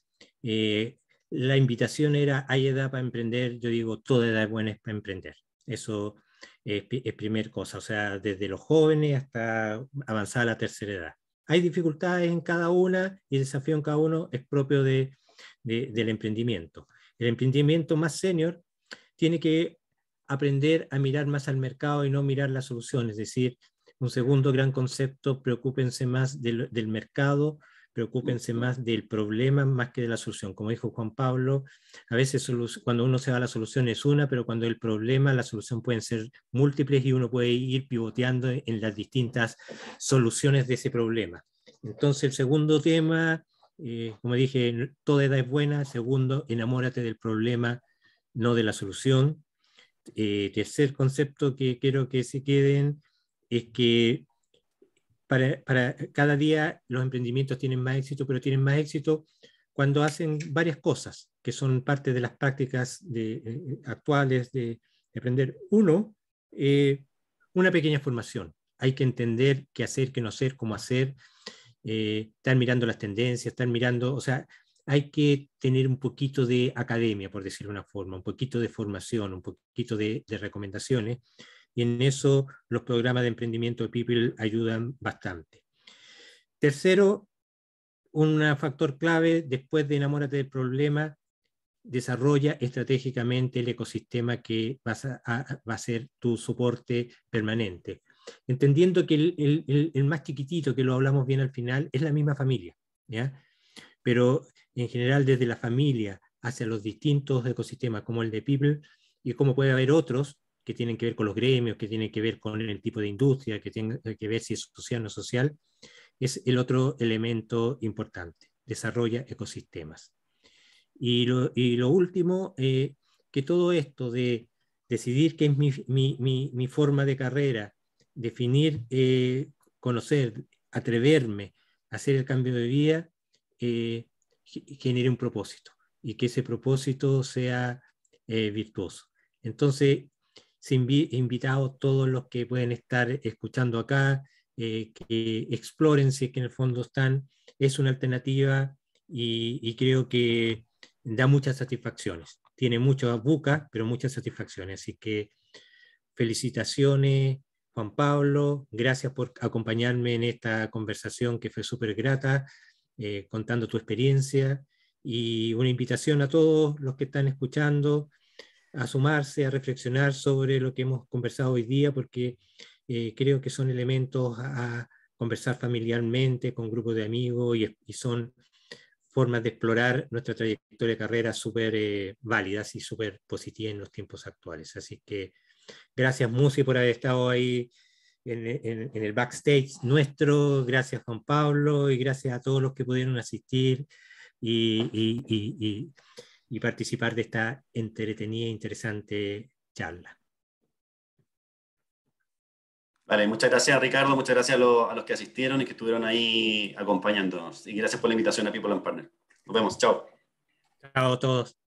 Eh, la invitación era, hay edad para emprender, yo digo, toda edad es buena para emprender. Eso es, es primer cosa, o sea, desde los jóvenes hasta avanzar a la tercera edad. Hay dificultades en cada una y el desafío en cada uno es propio de, del emprendimiento. El emprendimiento más senior tiene que aprender a mirar más al mercado y no mirar la solución. Es decir, un segundo gran concepto, preocúpense más del, mercado, preocúpense más del problema más que de la solución. Como dijo Juan Pablo, a veces cuando uno se va a la solución es una, pero cuando el problema, la solución pueden ser múltiples y uno puede ir pivoteando en las distintas soluciones de ese problema. Entonces, el segundo tema, eh, como dije, toda edad es buena. Segundo, enamórate del problema, no de la solución. Eh, tercer concepto que quiero que se queden es que para, para, cada día los emprendimientos tienen más éxito, pero tienen más éxito cuando hacen varias cosas que son parte de las prácticas de, eh, actuales de, aprender. Uno, eh, una pequeña formación. Hay que entender qué hacer, qué no hacer, cómo hacer, eh, estar mirando las tendencias, estar mirando, o sea, hay que tener un poquito de academia, por decirlo de una forma, un poquito de formación, un poquito de, de recomendaciones y en eso los programas de emprendimiento de People ayudan bastante. Tercero, un factor clave, después de enamórate del problema, desarrolla estratégicamente el ecosistema que va a, va a ser tu soporte permanente. Entendiendo que el, el, más chiquitito, que lo hablamos bien al final, es la misma familia, ¿ya? Pero en general desde la familia hacia los distintos ecosistemas como el de People y como puede haber otros, que tienen que ver con los gremios, que tienen que ver con el tipo de industria, que tienen que ver si es social o no social, es el otro elemento importante. Desarrolla ecosistemas. Y lo, y lo último, eh, que todo esto de decidir qué es mi, mi, mi, forma de carrera, definir, eh, conocer, atreverme a hacer el cambio de vida, eh, genere un propósito y que ese propósito sea virtuoso. Entonces, invitados todos los que pueden estar escuchando acá, eh, que exploren si es que en el fondo están. Es una alternativa y, creo que da muchas satisfacciones. Tiene muchas bucas, pero muchas satisfacciones. Así que felicitaciones, Juan Pablo. Gracias por acompañarme en esta conversación que fue súper grata, eh, contando tu experiencia. Y una invitación a todos los que están escuchando a sumarse, a reflexionar sobre lo que hemos conversado hoy día, porque eh, creo que son elementos a, conversar familiarmente con grupos de amigos y, son formas de explorar nuestra trayectoria de carrera súper eh, válidas y súper positivas en los tiempos actuales. Así que gracias Musi por haber estado ahí en, el backstage nuestro, gracias Juan Pablo y gracias a todos los que pudieron asistir y y participar de esta entretenida e interesante charla. Vale, muchas gracias Ricardo, muchas gracias a, los que asistieron y que estuvieron ahí acompañándonos. Y gracias por la invitación a People and Partner. Nos vemos, chao. Chao a todos.